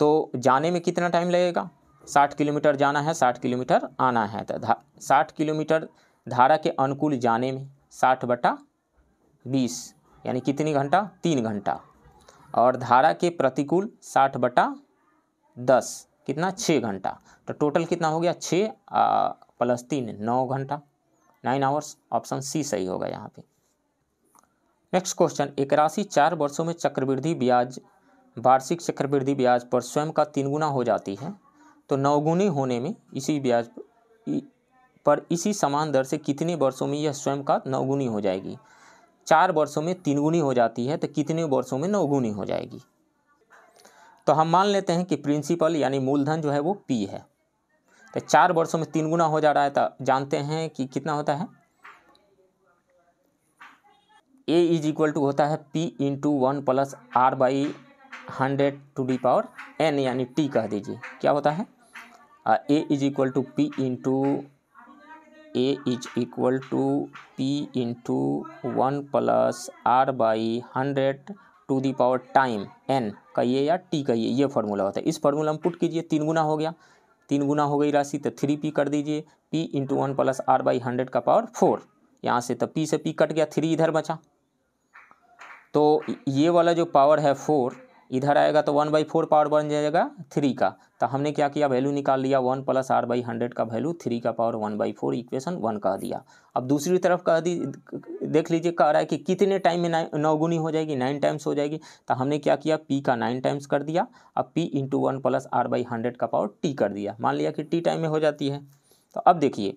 तो जाने में कितना टाइम लगेगा? साठ किलोमीटर जाना है, साठ किलोमीटर आना है। तो साठ किलोमीटर धारा के अनुकूल जाने में साठ बटा बीस, यानी कितनी घंटा? तीन घंटा। और धारा के प्रतिकूल साठ बटा दस, कितना? छः घंटा। तो टोटल कितना हो गया? छः प्लस तीन, नौ घंटा। नाइन आवर्स, ऑप्शन सी सही होगा यहाँ पे। नेक्स्ट क्वेश्चन, एक राशि चार वर्षों में चक्रवृद्धि ब्याज, वार्षिक चक्रवृद्धि ब्याज पर स्वयं का तीन गुना हो जाती है। तो नौगुनी होने में इसी ब्याज पर इसी समान दर से कितने वर्षों में यह स्वयं का नौगुनी हो जाएगी? चार वर्षों में तीन गुनी हो जाती है तो कितने वर्षों में नौगुनी हो जाएगी? तो हम मान लेते हैं कि प्रिंसिपल यानी मूलधन जो है वो पी है। तो चार वर्षों में तीन गुना हो जा रहा है तो जानते हैं कि कितना होता है? ए इज़ इक्वल टू होता है P into one plus R by hundred to the power N यानी टी कह दीजिए। क्या होता है? A is equal to P into A is equal to P into one plus R by hundred to the power time N कहिए या T कहिए, ये फार्मूला होता है। इस फार्मूला में पुट कीजिए, तीन गुना हो गया। तीन गुना हो गई राशि तो थ्री पी कर दीजिए। P into one plus R by hundred का पावर फोर यहाँ से तो पी से पी कट गया थ्री इधर बचा। तो ये वाला जो पावर है फोर इधर आएगा तो वन बाई फोर पावर बन जाएगा थ्री का। तो हमने क्या किया? वैल्यू निकाल लिया, one plus R by hundred का वैल्यू, थ्री का power one by four equation one कह दिया। अब दूसरी तरफ़ कह दी, देख लीजिए, कह रहा है कि कितने टाइम में नौगुनी हो जाएगी, नाइन टाइम्स हो जाएगी। तो हमने क्या किया? पी का नाइन टाइम्स कर दिया। अब P into one plus R by hundred का पावर टी कर दिया। मान लिया कि टी टाइम में हो जाती है। तो अब देखिए,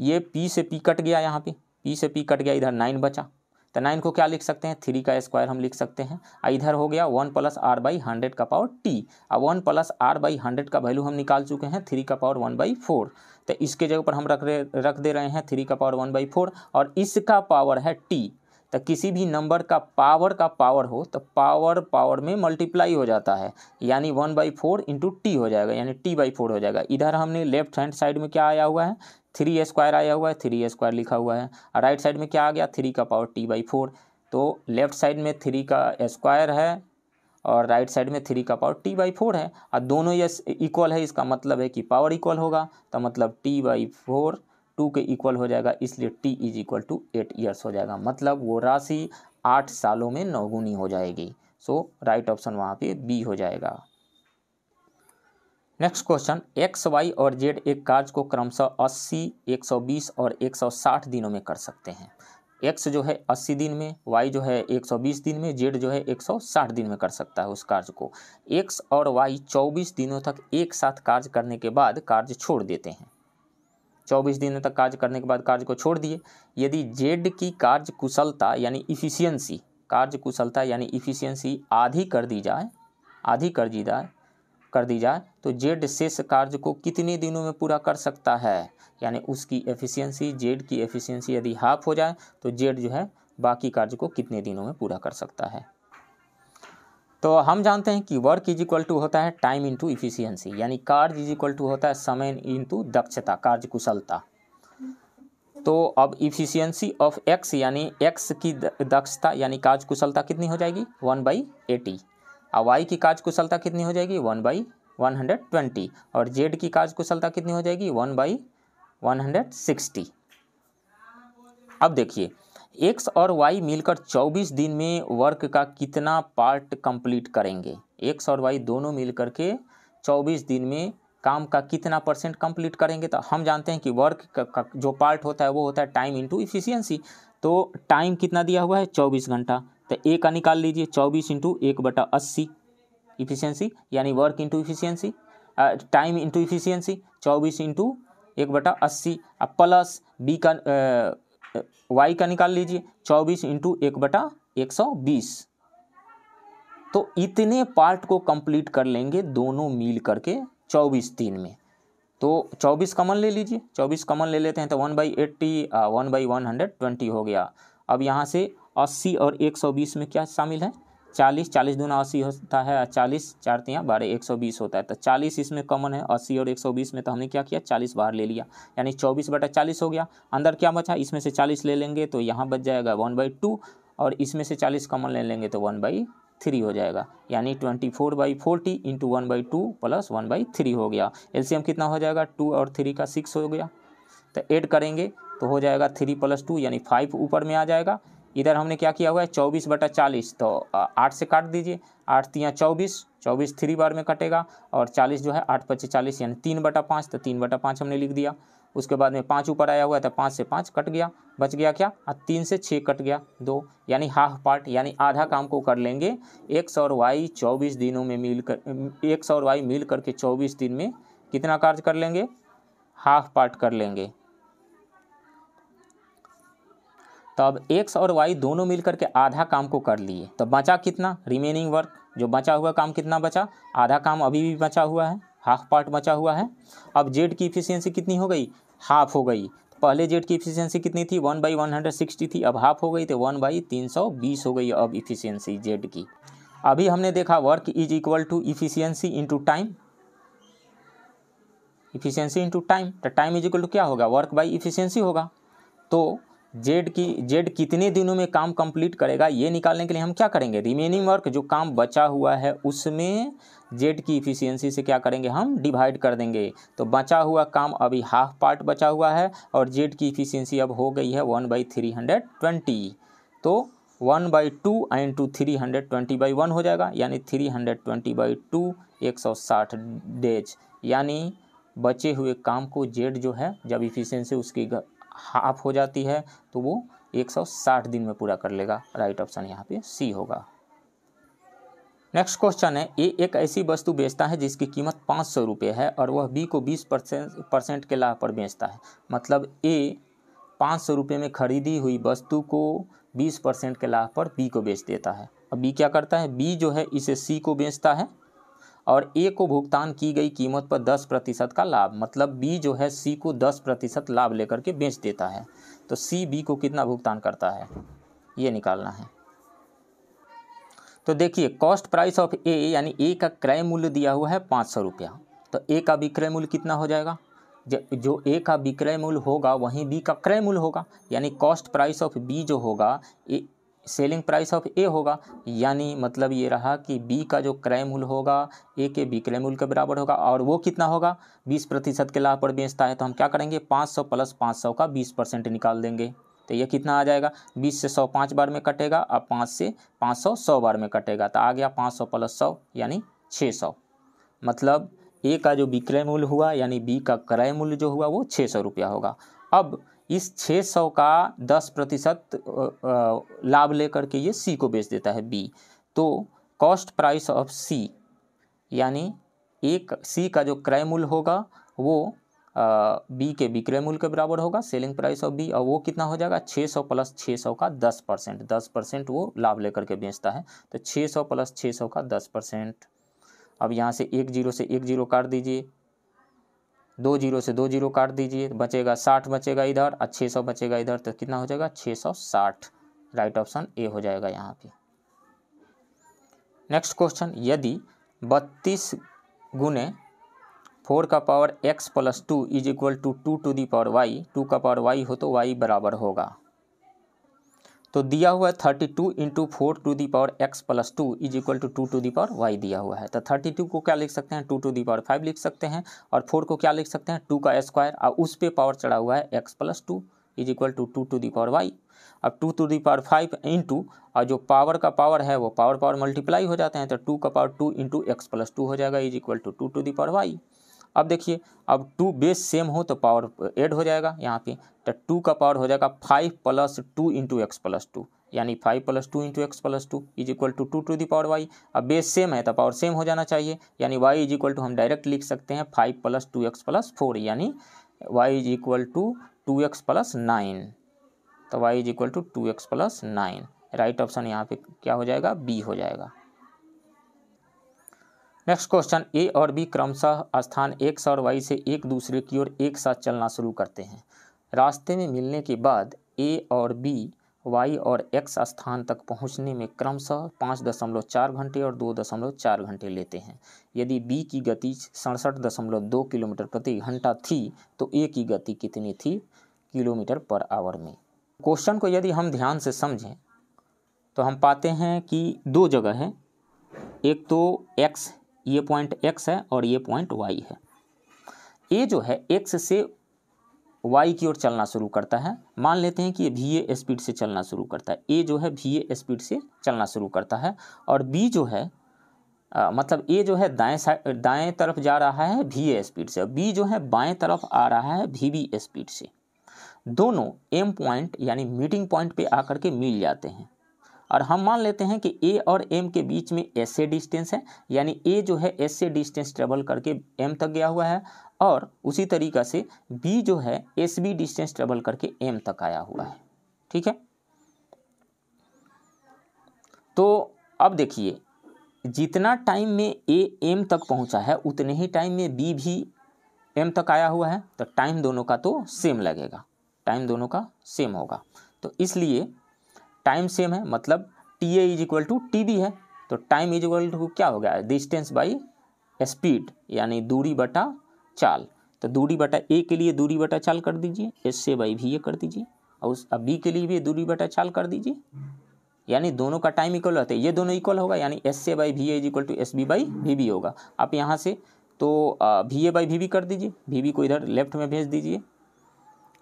ये पी से पी कट गया यहाँ पे। पी से पी कट गया, इधर नाइन बचा। तो नाइन को क्या लिख सकते हैं? थ्री का स्क्वायर हम लिख सकते हैं। इधर हो गया one plus R by hundred का पावर टी। अब one plus R by hundred का वैल्यू हम निकाल चुके हैं थ्री का पावर वन बाई फोर। तो इसके जगह पर हम रख रख दे रहे हैं थ्री का पावर वन बाई फोर और इसका पावर है टी। तो किसी भी नंबर का पावर का पावर हो तो पावर पावर में मल्टीप्लाई हो जाता है। यानी one by four into T हो जाएगा, यानी टी बाई फोर हो जाएगा। इधर हमने लेफ़्ट हैंड साइड में क्या आया हुआ है? थ्री स्क्वायर आया हुआ है, थ्री स्क्वायर लिखा हुआ है। और राइट साइड में क्या आ गया? थ्री का पावर टी बाई फोर। तो लेफ़्ट साइड में थ्री का स्क्वायर है और राइट साइड में थ्री का पावर टी बाई फोर है। और दोनों ये इक्वल है, इसका मतलब है कि पावर इक्वल होगा। तो मतलब टी बाई फोर टू के इक्वल हो जाएगा, इसलिए T is equal to eight years हो जाएगा। मतलब वो राशि आठ सालों में नौगुनी हो जाएगी। सो राइट ऑप्शन वहाँ पे बी हो जाएगा। नेक्स्ट क्वेश्चन एक्स वाई और जेड एक कार्य को क्रमशः 80, 120 और 160 दिनों में कर सकते हैं। एक्स जो है 80 दिन में वाई जो है 120 दिन में जेड जो है 160 दिन में कर सकता है उस कार्य को। एक्स और वाई 24 दिनों तक एक साथ कार्य करने के बाद कार्य छोड़ देते हैं। 24 दिनों तक कार्य करने के बाद कार्य को छोड़ दिए। यदि जेड की कार्य कुशलता यानी इफिशियंसी कार्य कुशलता यानी इफिशियंसी आधी कर दी जाए आधी कर दी जाए कर दी जाए तो जेड शेष कार्य को कितने दिनों में पूरा कर सकता है? यानी उसकी एफिशिएंसी जेड की एफिशिएंसी यदि हाफ़ हो जाए तो जेड जो है, बाकी कार्य को कितने दिनों में पूरा कर सकता है? तो हम जानते हैं कि वर्क इज़ इक्वल टू होता है टाइम इंटू इफिशियंसी यानी कार्य इज़ इक्वल टू होता है समय इंटू दक्षता, कार्य कुशलता। तो अब इफिशियंसी ऑफ़ एक्स यानी एक्स की दक्षता, यानी कार्य कुशलता कितनी हो जाएगी? वन बाई एटी और वाई की कार्य कुशलता कितनी हो जाएगी? One by one hundred twenty. और जेड की कार्य कुशलता कितनी हो जाएगी? One by one hundred sixty. अब देखिए एक्स और वाई मिलकर चौबीस दिन में वर्क का कितना पार्ट कंप्लीट करेंगे? एक्स और वाई दोनों मिलकर के चौबीस दिन में काम का कितना परसेंट कंप्लीट करेंगे? तो हम जानते हैं कि वर्क का, का जो पार्ट होता है वो होता है टाइम इंटू इफिशियंसी तो टाइम कितना दिया हुआ है? चौबीस घंटा। तो ए का निकाल लीजिए, चौबीस इंटू एक बटा अस्सी इफिशियंसी यानी work into efficiency time into efficiency चौबीस इंटू एक बटा अस्सी। प्लस बी का वाई का निकाल लीजिए, चौबीस इंटू एक बटा एक सौ बीस। तो इतने पार्ट को कंप्लीट कर लेंगे दोनों मिल करके चौबीस दिन में। तो चौबीस कमन ले लीजिए, चौबीस कमन ले लेते हैं तो one by eighty one by one hundred twenty हो गया। अब यहाँ से अस्सी और एक सौ बीस में क्या शामिल है? चालीस चालीस दूना अस्सी होता है, चालीस, चार तियाँ, बारह, एक सौ बीस होता है। तो चालीस इसमें कॉमन है, अस्सी और एक सौ बीस में तो हमने क्या किया? चालीस बाहर ले लिया। यानी चौबीस बटा चालीस हो गया। अंदर क्या बचा? इसमें से चालीस ले लेंगे तो यहाँ बच जाएगा वन बाई टू और इसमें से चालीस कॉमन ले लेंगे तो वन बाई थ्री हो जाएगा। यानी twenty four by forty into one by two plus one by three हो गया। एलसीएम कितना हो जाएगा? टू और थ्री का सिक्स हो गया। तो ऐड करेंगे तो हो जाएगा थ्री प्लस टू, यानी फाइव ऊपर में आ जाएगा। इधर हमने क्या किया हुआ है? चौबीस बटा चालीस तो आठ से काट दीजिए। आठ तियाँ चौबीस चौबीस थ्री बार में कटेगा और चालीस जो है, आठ पच्चीस चालीस, यानी तीन बटा पाँच तो तीन बटा पाँच हमने लिख दिया। उसके बाद में पाँच ऊपर आया हुआ है तो पाँच से पाँच कट गया। बच गया क्या? और तीन से छः कट गया, दो, यानी हाफ़ पार्ट, यानी आधा काम को कर लेंगे। एक्स और वाई चौबीस दिनों में मिल कर, एक्स और वाई मिल करके चौबीस दिन में कितना कार्य कर लेंगे? हाफ़ पार्ट कर लेंगे। तो अब एक्स और वाई दोनों मिलकर के आधा काम को कर लिए। तो बचा कितना? रिमेनिंग वर्क जो बचा हुआ काम कितना बचा? आधा काम अभी भी बचा हुआ है। हाफ़ पार्ट बचा हुआ है। अब जेड की इफिशियंसी कितनी हो गई? हाफ़ हो गई। पहले जेड की इफिशियंसी कितनी थी? One by one hundred sixty थी। अब हाफ़ हो गई तो वन बाई तीन सौ बीस हो गई अब इफिशियंसी जेड की। अभी हमने देखा work is equal to efficiency into time efficiency into time तो टाइम इज़ इक्वल टू क्या होगा? वर्क बाई इफिशियंसी होगा। तो जेड की, जेड कितने दिनों में काम कंप्लीट करेगा, ये निकालने के लिए हम क्या करेंगे? रिमेनिंग वर्क जो काम बचा हुआ है, उसमें जेड की इफिशियंसी से क्या करेंगे? हम डिवाइड कर देंगे। तो बचा हुआ काम अभी हाफ़ पार्ट बचा हुआ है, और जेड की इफिशियंसी अब हो गई है one by three hundred twenty तो one by two and two three hundred twenty by one हो जाएगा, यानी three hundred twenty by two एक सौ साठ डेज़ यानी बचे हुए काम को जेड जो है, जब इफिशियंसी उसकी हाफ़ हो जाती है तो वो 160 दिन में पूरा कर लेगा। राइट ऑप्शन यहाँ पे सी होगा। नेक्स्ट क्वेश्चन है, ए एक ऐसी वस्तु बेचता है जिसकी कीमत पाँच सौ रुपये है और वह बी को बीस परसेंट परसेंट के लाभ पर बेचता है। मतलब ए पाँच सौ रुपये में खरीदी हुई वस्तु को बीस परसेंट के लाभ पर बी को बेच देता है। अब बी क्या करता है? बी जो है, इसे सी को बेचता है। और ए को भुगतान की गई कीमत पर दस प्रतिशत का लाभ मतलब बी जो है सी को दस प्रतिशत लाभ लेकर के बेच देता है। तो सी बी को कितना भुगतान करता है? ये निकालना है। तो देखिए कॉस्ट प्राइस ऑफ़ ए यानी ए का क्रय मूल्य दिया हुआ है पाँच सौ रुपया। तो ए का विक्रय मूल्य कितना हो जाएगा? जो ए का विक्रय मूल्य होगा, वहीं बी का क्रय मूल्य होगा। यानी कॉस्ट प्राइस ऑफ़ बी जो होगा सेलिंग प्राइस ऑफ़ ए होगा, यानी मतलब ये रहा कि बी का जो क्रय मूल्य होगा, ए के विक्रय मूल्य के बराबर होगा, और वो कितना होगा? बीस प्रतिशत के लाभ पर बेचता है तो हम क्या करेंगे? पाँच सौ प्लस पाँच सौ का बीस परसेंट निकाल देंगे। तो ये कितना आ जाएगा? बीस से सौ पाँच बार में कटेगा, अब पाँच से पाँच सौ सौ बार में कटेगा तो आ गया पाँच सौ प्लस सौ, यानी छः सौ। मतलब ए का जो विक्रय मूल्य हुआ, यानी बी का क्रय मूल्य जो हुआ, वो छः सौ रुपया होगा। अब इस 600 का 10 प्रतिशत लाभ लेकर के ये सी को बेच देता है बी तो कॉस्ट प्राइस ऑफ़ सी यानी एक सी का जो क्रय मूल्य होगा, वो बी के विक्रय मूल्य के बराबर होगा सेलिंग प्राइस ऑफ़ बी और वो कितना हो जाएगा? 600 प्लस 600 का 10 परसेंट। दस परसेंट वो लाभ लेकर के बेचता है। तो 600 प्लस 600 का 10 परसेंट। अब यहाँ से एक ज़ीरो से एक ज़ीरो काट दीजिए। दो ज़ीरो से दो ज़ीरो काट दीजिए, बचेगा साठ, बचेगा इधर, और छः सौ बचेगा इधर तो कितना हो जाएगा? छः सौ साठ। राइट ऑप्शन ए हो जाएगा यहाँ पे। नेक्स्ट क्वेश्चन यदि बत्तीस गुने फोर का power X plus two is equal to two two the power Y two का पावर वाई हो तो वाई बराबर होगा। तो दिया हुआ है thirty two into four two the power X plus two is equal to two two the power Y दिया हुआ है। तो थर्टी टू को क्या लिख सकते हैं? Two two the power five लिख सकते हैं और फोर को क्या लिख सकते हैं? टू का स्क्वायर और उस पर पावर चढ़ा हुआ है X plus two is equal to two two the power Y अब two two the power five into और जो पावर का पावर है वो पावर पावर मल्टीप्लाई हो जाते हैं तो टू का power two into X plus two हो जाएगा is equal to two two the power Y अब देखिए, अब टू बेस सेम हो तो पावर एड हो जाएगा यहाँ पे। तो टू का पावर हो जाएगा five plus two into X plus two यानी five plus two into X plus two is equal to two two the power Y अब बेस सेम है तो पावर सेम हो जाना चाहिए, यानी वाई इज़ इक्वल टू हम डायरेक्ट लिख सकते हैं five plus two X plus four यानी Y is equal to two X plus nine तो Y is equal to two X plus nine right option यहाँ पे क्या हो जाएगा? बी हो जाएगा। नेक्स्ट क्वेश्चन, ए और बी क्रमशः स्थान एक्स और वाई से एक दूसरे की ओर एक साथ चलना शुरू करते हैं। रास्ते में मिलने के बाद ए और बी, वाई और एक्स स्थान तक पहुँचने में क्रमशः पाँच दशमलव चार घंटे और दो दशमलव चार घंटे लेते हैं। यदि बी की गति सड़सठ दशमलव दो किलोमीटर प्रति घंटा थी तो ए की गति कितनी थी? किलोमीटर पर आवर में। क्वेश्चन को यदि हम ध्यान से समझें तो हम पाते हैं कि दो जगह है। एक तो एक्स ये पॉइंट एक्स है और ये पॉइंट वाई है। ए जो है एक्स से वाई की ओर चलना शुरू करता है। मान लेते हैं कि ये वी ए स्पीड से चलना शुरू करता है। ए जो है भी ए स्पीड से चलना शुरू करता है और बी जो है आ, मतलब ए जो है दाएँ साइड दाएँ तरफ़ जा रहा है भी ए स्पीड से बी जो है बाएँ तरफ़ आ रहा है वी बी स्पीड से। दोनों एम पॉइंट यानी मीटिंग पॉइंट पे आकर के मिल जाते हैं। और हम मान लेते हैं कि ए और एम के बीच में एस ए डिस्टेंस है, यानी ए जो है एस ए डिस्टेंस ट्रेवल करके एम तक गया हुआ है और उसी तरीका से बी जो है एस बी डिस्टेंस ट्रेवल करके एम तक आया हुआ है। ठीक है? तो अब देखिए, जितना टाइम में ए एम तक पहुँचा है, उतने ही टाइम में बी भी एम तक आया हुआ है तो टाइम दोनों का तो सेम लगेगा। टाइम दोनों का सेम होगा। तो इसलिए टाइम सेम है मतलब T A is equal to T B है तो टाइम इज़ इक्वल टू क्या हो गया? डिस्टेंस बाई स्पीड यानी दूरी बटा चाल। तो दूरी बटा ए के लिए दूरी बटा चाल कर दीजिए एस से बाई भी ए कर दीजिए, और उस अब बी के लिए भी दूरी बटा चाल कर दीजिए। यानी दोनों का टाइम इक्वल रहता है। ये दोनों इक्वल होगा, यानी एस से बाई भी A is equal to S B by V B होगा। आप यहाँ से तो V A by V B कर दीजिए। वी बी को इधर लेफ़्ट में भेज दीजिए।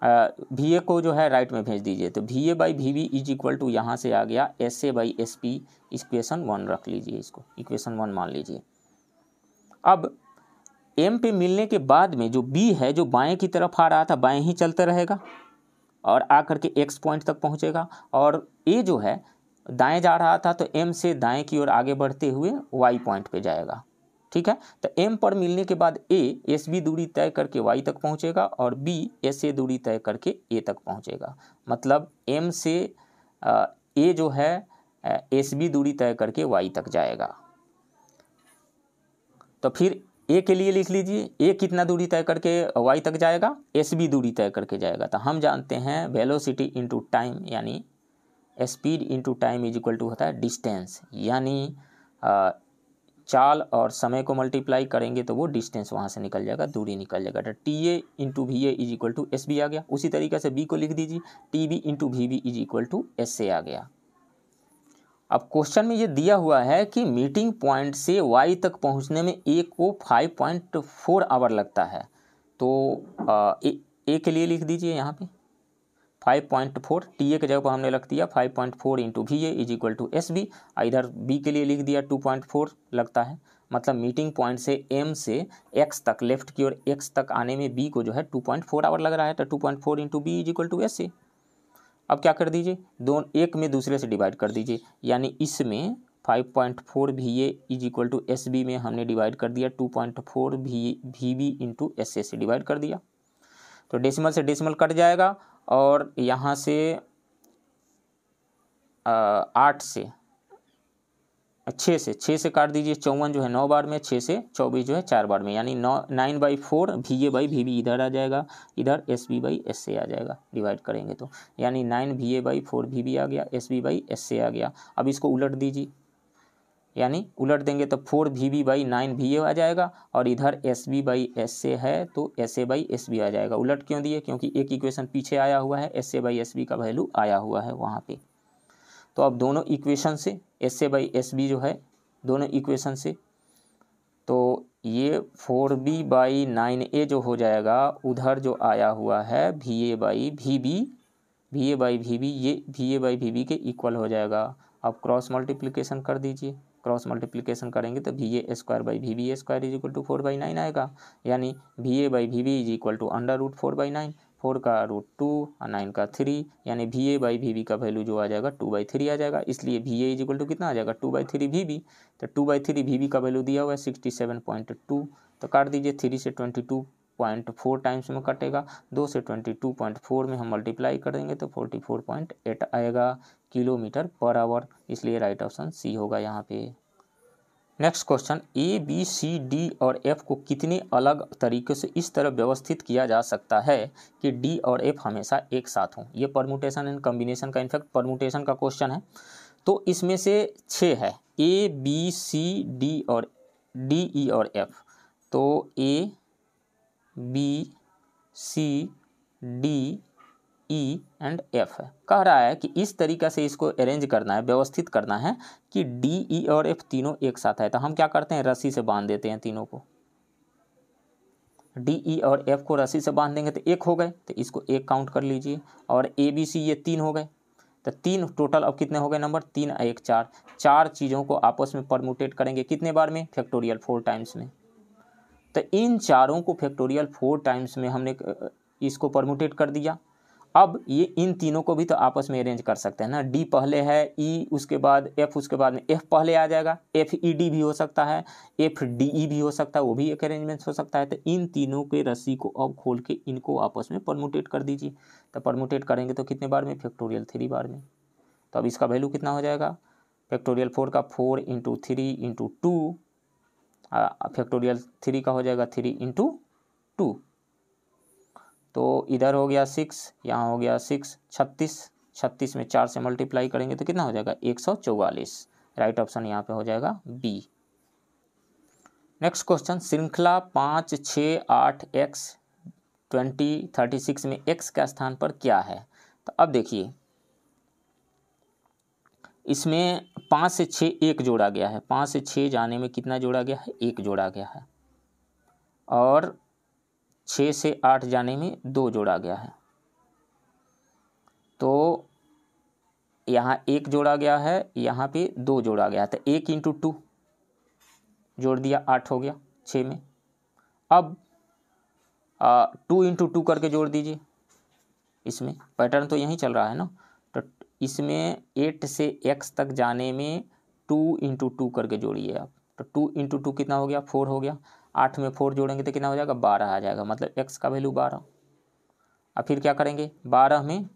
वी ए को जो है राइट में भेज दीजिए। तो V A by V B is equal to यहाँ से आ गया S A by S P equation one रख लीजिए इसको। इक्वेशन वन मान लीजिए। अब एम पे मिलने के बाद में जो बी है, जो बाएँ की तरफ़ आ रहा था, बाएँ ही चलता रहेगा और आकर के एक्स पॉइंट तक पहुंचेगा और ए जो है, दाएँ जा रहा था तो एम से दाएँ की ओर आगे बढ़ते हुए वाई पॉइंट पे जाएगा। ठीक है? तो एम पर मिलने के बाद ए एस बी दूरी तय करके वाई तक पहुंचेगा और बी एस ए दूरी तय करके ए तक पहुंचेगा। मतलब एम से ए जो है एस बी दूरी तय करके वाई तक जाएगा। तो फिर ए के लिए लिख लीजिए ए कितना दूरी तय करके वाई तक जाएगा? एस बी दूरी तय करके जाएगा। तो हम जानते हैं वेलोसिटी इंटू टाइम यानी speed into time is equal to होता है डिस्टेंस यानी चाल और समय को मल्टीप्लाई करेंगे तो वो डिस्टेंस वहाँ से निकल जाएगा दूरी निकल जाएगा। तो T A into V A is equal to S B आ गया। उसी तरीके से बी को लिख दीजिए। T B into V B is equal to S A आ गया। अब क्वेश्चन में ये दिया हुआ है कि मीटिंग पॉइंट से वाई तक पहुँचने में ए को फाइव पॉइंट फोर आवर लगता है। तो ए, के लिए लिख दीजिए यहाँ पे। Five point four T A के जगह पर हमने रख दिया, five point four into V A is equal to S B इधर बी के लिए लिख दिया टू पॉइंट फोर लगता है मतलब मीटिंग पॉइंट से एम से एक्स तक लेफ़्ट की ओर एक्स तक आने में बी को जो है टू पॉइंट फोर आवर लग रहा है तो two point four into B is equal to S A अब क्या कर दीजिए, दो, एक में दूसरे से डिवाइड कर दीजिए, यानी इसमें five point four V A is equal to S B में हमने डिवाइड कर दिया, two point four V V B into S A से डिवाइड कर दिया। तो डेसिमल से डेसिमल कट जाएगा और यहाँ से आठ से, छः से छः से काट दीजिए चौवन जो है नौ बार में, छः से चौबीस जो है चार बार में, यानी नौ, नाइन बाई फोर भी ए बाई भी बी इधर आ जाएगा, इधर S B by S A आ जाएगा, डिवाइड करेंगे तो यानी नाइन भी A by four V B आ गया, S B by S A आ गया। अब इसको उलट दीजिए। यानी उलट देंगे तो four V B by nine V A आ जाएगा और इधर S B by S A है तो S A by S B आ जाएगा। उलट क्यों दिए? क्योंकि एक इक्वेशन पीछे आया हुआ है, S A by S B का वैल्यू आया हुआ है वहाँ पे। तो अब दोनों इक्वेशन से S A by S B जो है, दोनों इक्वेशन से तो ये four B by nine A जो हो जाएगा, उधर जो आया हुआ है V A by V B V A by V B, ये V A by V B के इक्वल हो जाएगा। अब क्रॉस मल्टीप्लिकेशन कर दीजिए। क्रॉस मल्टीप्लिकेशन करेंगे तो V A square by V B square is equal to four by nine आएगा। यानी V A by V B is equal to under root four by nine four का root two और nine का three यानी V A by V B का value जो आ जाएगा टू बाई थ्री आ जाएगा। इसलिए V A is equal to कितना आ जाएगा? Two by three V B तो two by three V B का वैल्यू दिया हुआ है सिक्सटी सेवन पॉइंट टू तो काट दीजिए थ्री से twenty two point four times में कटेगा। दो से ट्वेंटी टू पॉइंट फोर में हम मल्टीप्लाई कर देंगे तो फोर्टी फोर पॉइंट एट आएगा। Kilometre per hour. इसलिए राइट ऑप्शन सी होगा यहाँ पे। Next question A B C D और एफ़ को कितने अलग तरीके से इस तरह व्यवस्थित किया जा सकता है कि डी और एफ़ हमेशा एक साथ हों? ये परमुटेशन एंड कम्बिनेशन का इनफैक्ट परमुटेशन का क्वेश्चन है। तो इसमें से छः है। ए बी सी डी और डी ई e और एफ़ तो A B C D E and F है। कह रहा है कि इस तरीका से इसको अरेंज करना है, व्यवस्थित करना है कि डी ई e और एफ़ तीनों एक साथ है तो हम क्या करते हैं? रस्सी से बाँध देते हैं तीनों को। डी ई e और एफ़ को रस्सी से बाँध देंगे तो एक हो गए। तो इसको एक काउंट कर लीजिए। और ए बी सी ये तीन हो गए। तो तीन टोटल अब कितने हो गए नंबर तीन, एक, चार। चार चीज़ों को आपस में परमुटेट करेंगे कितने बार में? फैक्टोरियल फोर टाइम्स में। तो इन चारों को फैक्टोरियल फोर टाइम्स में हमने इसको परमुटेट कर दिया। अब ये इन तीनों को भी तो आपस में अरेंज कर सकते हैं ना। डी पहले है ई e उसके बाद एफ़ उसके बाद में एफ़ पहले आ जाएगा। एफ़ ई डी भी हो सकता है एफ़ डी ई भी हो सकता है, वो भी एक अरेंजमेंट हो सकता है। तो इन तीनों के रस्सी को अब खोल के इनको आपस में परमुटेट कर दीजिए। तो परमुटेट करेंगे तो कितने बार में? फैक्टोरियल थ्री बार में। तो अब इसका वैल्यू कितना हो जाएगा? फैक्टोरियल फोर का four into three into two factorial three का हो जाएगा थ्री इंटू टू तो इधर हो गया सिक्स यहाँ हो गया सिक्स छत्तीस छत्तीस में चार से मल्टीप्लाई करेंगे तो कितना हो जाएगा? एक सौ चौवालीस। राइट ऑप्शन यहाँ पे हो जाएगा बी नेक्स्ट क्वेश्चन श्रृंखला पाँच, छ, आठ एक्स ट्वेंटी थर्टी सिक्स में एक्स का स्थान पर क्या है? तो अब देखिए। इसमें पाँच से छः एक जोड़ा गया है। पाँच से छः जाने में कितना जोड़ा गया है? एक जोड़ा गया है। और छः से आठ जाने में दो जोड़ा गया है। तो यहाँ एक जोड़ा गया है, यहाँ पे दो जोड़ा गया तो एक इंटू टू जोड़ दिया, आठ हो गया छः में। अब टू इंटू टू करके जोड़ दीजिए। इसमें पैटर्न तो यहीं चल रहा है ना? तो इसमें एट से एक्स तक जाने में टू इंटू टू करके जोड़िए आप। तो टू इंटू टू कितना हो गया? फोर हो गया। आठ में फोर जोड़ेंगे तो कितना हो जाएगा? बारह आ जाएगा। मतलब एक्स का वैल्यू बारह। अब फिर क्या करेंगे? बारह में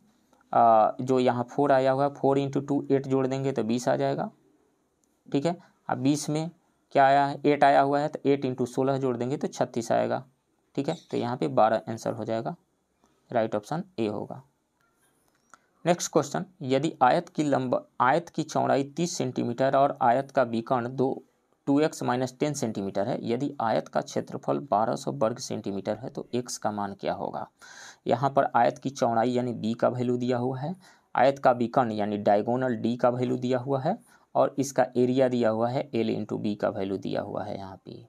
आ, जो यहाँ फोर आया हुआ है फोर इंटू टू एट जोड़ देंगे तो बीस आ जाएगा। ठीक है? अब बीस में क्या आया है? एट आया हुआ है तो एट इंटू सोलह जोड़ देंगे तो छत्तीस आएगा। ठीक है? तो यहाँ पे बारह आंसर हो जाएगा। राइट ऑप्शन ए होगा। नेक्स्ट क्वेश्चन यदि आयत की लंब आयत की चौड़ाई तीस सेंटीमीटर और आयत का विकर्ण दो two X minus ten centimetre है। यदि आयत का क्षेत्रफल बारह सौ वर्ग सेंटीमीटर है तो एक्स का मान क्या होगा? यहाँ पर आयत की चौड़ाई यानी बी का वैल्यू दिया हुआ है। आयत का विकर्ण यानी डायगोनल डी का वैल्यू दिया हुआ है और इसका एरिया दिया हुआ है, एल इंटू बी का वैल्यू दिया हुआ है यहाँ पे।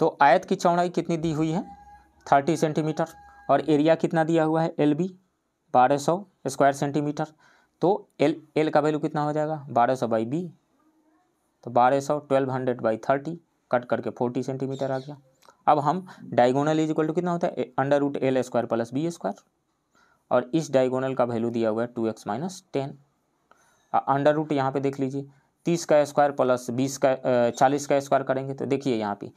तो आयत की चौड़ाई कितनी दी हुई है? Thirty centimetre. और एरिया कितना दिया हुआ है? एल बी, बारह सौ स्क्वायर सेंटीमीटर। तो एल एल का वैल्यू कितना हो जाएगा? बारह सौ बाई बी। तो बारह सौ twelve hundred by thirty cut करके फोर्टी सेंटीमीटर आ गया। अब हम डायगोनल इज़ इक्वल टू कितना होता है? Under root L square plus B square. और इस डायगोनल का वैल्यू दिया हुआ है two X minus ten. Under root यहाँ पे देख लीजिए, तीस का स्क्वायर प्लस बीस का चालीस का स्क्वायर करेंगे तो देखिए यहाँ पे,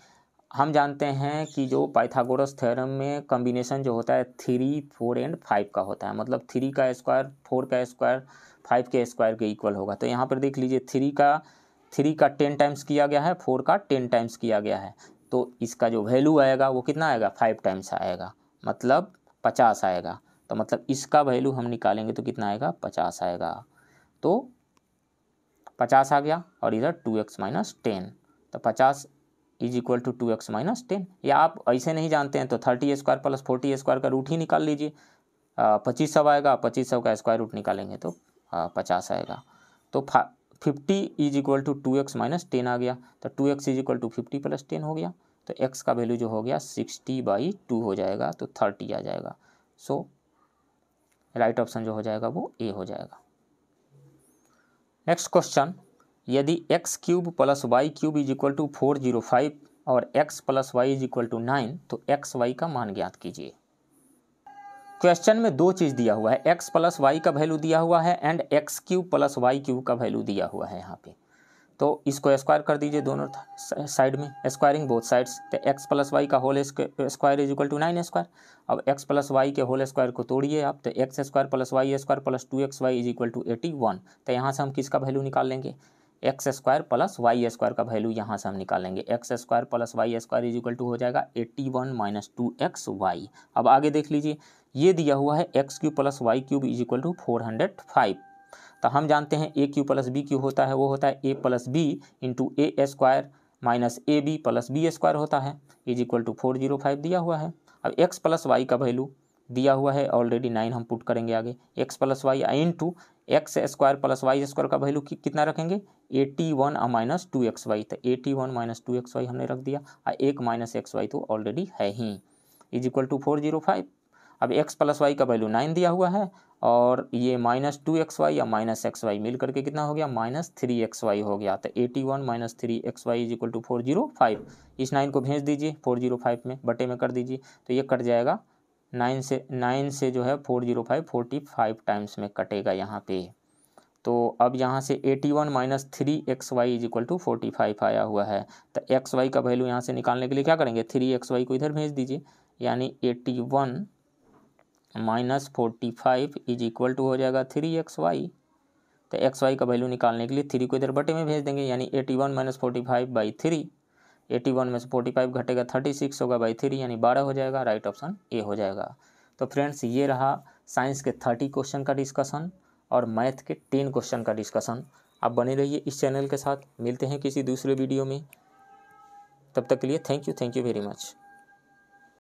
हम जानते हैं कि जो पाइथागोरस थ्योरम में कम्बिनेशन जो होता है थ्री फोर एंड फाइव का होता है। मतलब थ्री का स्क्वायर फोर का स्क्वायर फाइव के स्क्वायर के इक्वल होगा। तो यहाँ पर देख लीजिए थ्री का थ्री का टेन टाइम्स किया गया है, फोर का टेन टाइम्स किया गया है। तो इसका जो वैल्यू आएगा, वो कितना आएगा? फाइव टाइम्स आएगा। मतलब पचास आएगा। तो मतलब इसका वैल्यू हम निकालेंगे तो कितना आएगा? पचास आएगा। तो पचास आ गया और इधर टू एक्स माइनस टेन तो पचास is equal to two X minus ten या आप ऐसे नहीं जानते हैं तो thirty square plus forty square का रूट ही निकाल लीजिए। पच्चीस सौ आएगा, पच्चीस सौ का स्क्वायर रूट निकालेंगे तो पचास आएगा। तो fifty is equal to two X minus ten आ गया। तो two X is equal to fifty plus ten हो गया। तो एक्स का वैल्यू जो हो गया, सिक्सटी बाई टू हो जाएगा तो थर्टी आ जाएगा। सो राइट ऑप्शन जो हो जाएगा वो ए हो जाएगा। नेक्स्ट क्वेश्चन यदि X cube plus Y cube is equal to four zero five और X plus Y is equal to nine तो एक्स वाई का मान ज्ञात कीजिए। क्वेश्चन में दो चीज़ दिया हुआ है। एक्स प्लस वाई का वैल्यू दिया हुआ है and X cube plus Y cube का वैल्यू दिया हुआ है यहाँ पे। तो इसको स्क्वायर कर दीजिए दोनों साइड में। स्क्वायरिंग बोथ साइड्स तो एक्स प्लस वाई का whole square is equal to nine square अब एक्स प्लस वाई के होल स्क्वायर को तोड़िए आप। तो X square plus Y square plus two X Y is equal to eighty one तो यहाँ से हम किसका वैल्यू निकाल लेंगे? X square plus Y square का वैल्यू यहाँ से हम निकालेंगे X square plus Y square is equal two हो जाएगा eighty one minus two X Y अब आगे देख लीजिए। ये दिया हुआ है X cube plus Y cube is equal to four hundred five. तो हम जानते हैं A cube plus B cube होता है, वो होता है A plus B into A square minus A B plus B square होता है, is equal to four zero five दिया हुआ है। अब एक्स प्लस वाई का वैल्यू दिया हुआ है, ऑलरेडी नाइन हम पुट करेंगे आगे। X plus Y into X square plus Y square का वैल्यू कितना रखेंगे? एटी वन और माइनस टू एक्स वाई। तो eighty one minus two X Y हमने रख दिया और एक माइनस एक्स वाई तो ऑलरेडी है ही। Is equal to four zero five. अब एक्स प्लस वाई का वैल्यू नाइन दिया हुआ है और ये माइनस टू एक्स वाई या माइनस एक्स वाई मिल करके कितना हो गया? माइनस थ्री एक्स वाई हो गया। तो eighty one minus three X Y is equal to four zero five इस नाइन को भेज दीजिए फोर ज़ीरो फाइव में, बटे में कर दीजिए। तो ये कट जाएगा। नाइन से नाइन से जो है four zero five forty five times में कटेगा यहाँ पे। तो अब यहाँ से eighty one minus three X Y is equal to forty five आया हुआ है। तो एक्स वाई का वैल्यू यहाँ से निकालने के लिए क्या करेंगे? थ्री एक्स वाई को इधर भेज दीजिए। यानी eighty one minus forty five is equal to हो जाएगा थ्री एक्स वाई। तो एक्स वाई का वैल्यू निकालने के लिए थ्री को इधर बटे में भेज देंगे, यानी eighty one minus forty five by three. Eighty one में से फोर्टी फाइव घटेगा थर्टी सिक्स होगा बाई थ्री, यानी बारह हो जाएगा, राइट ऑप्शन ए हो जाएगा। तो फ्रेंड्स, ये रहा साइंस के थर्टी क्वेश्चन का डिस्कशन और मैथ के टेन क्वेश्चन का डिस्कशन। आप बने रहिए इस चैनल के साथ, मिलते हैं किसी दूसरे वीडियो में। तब तक के लिए thank you thank you very much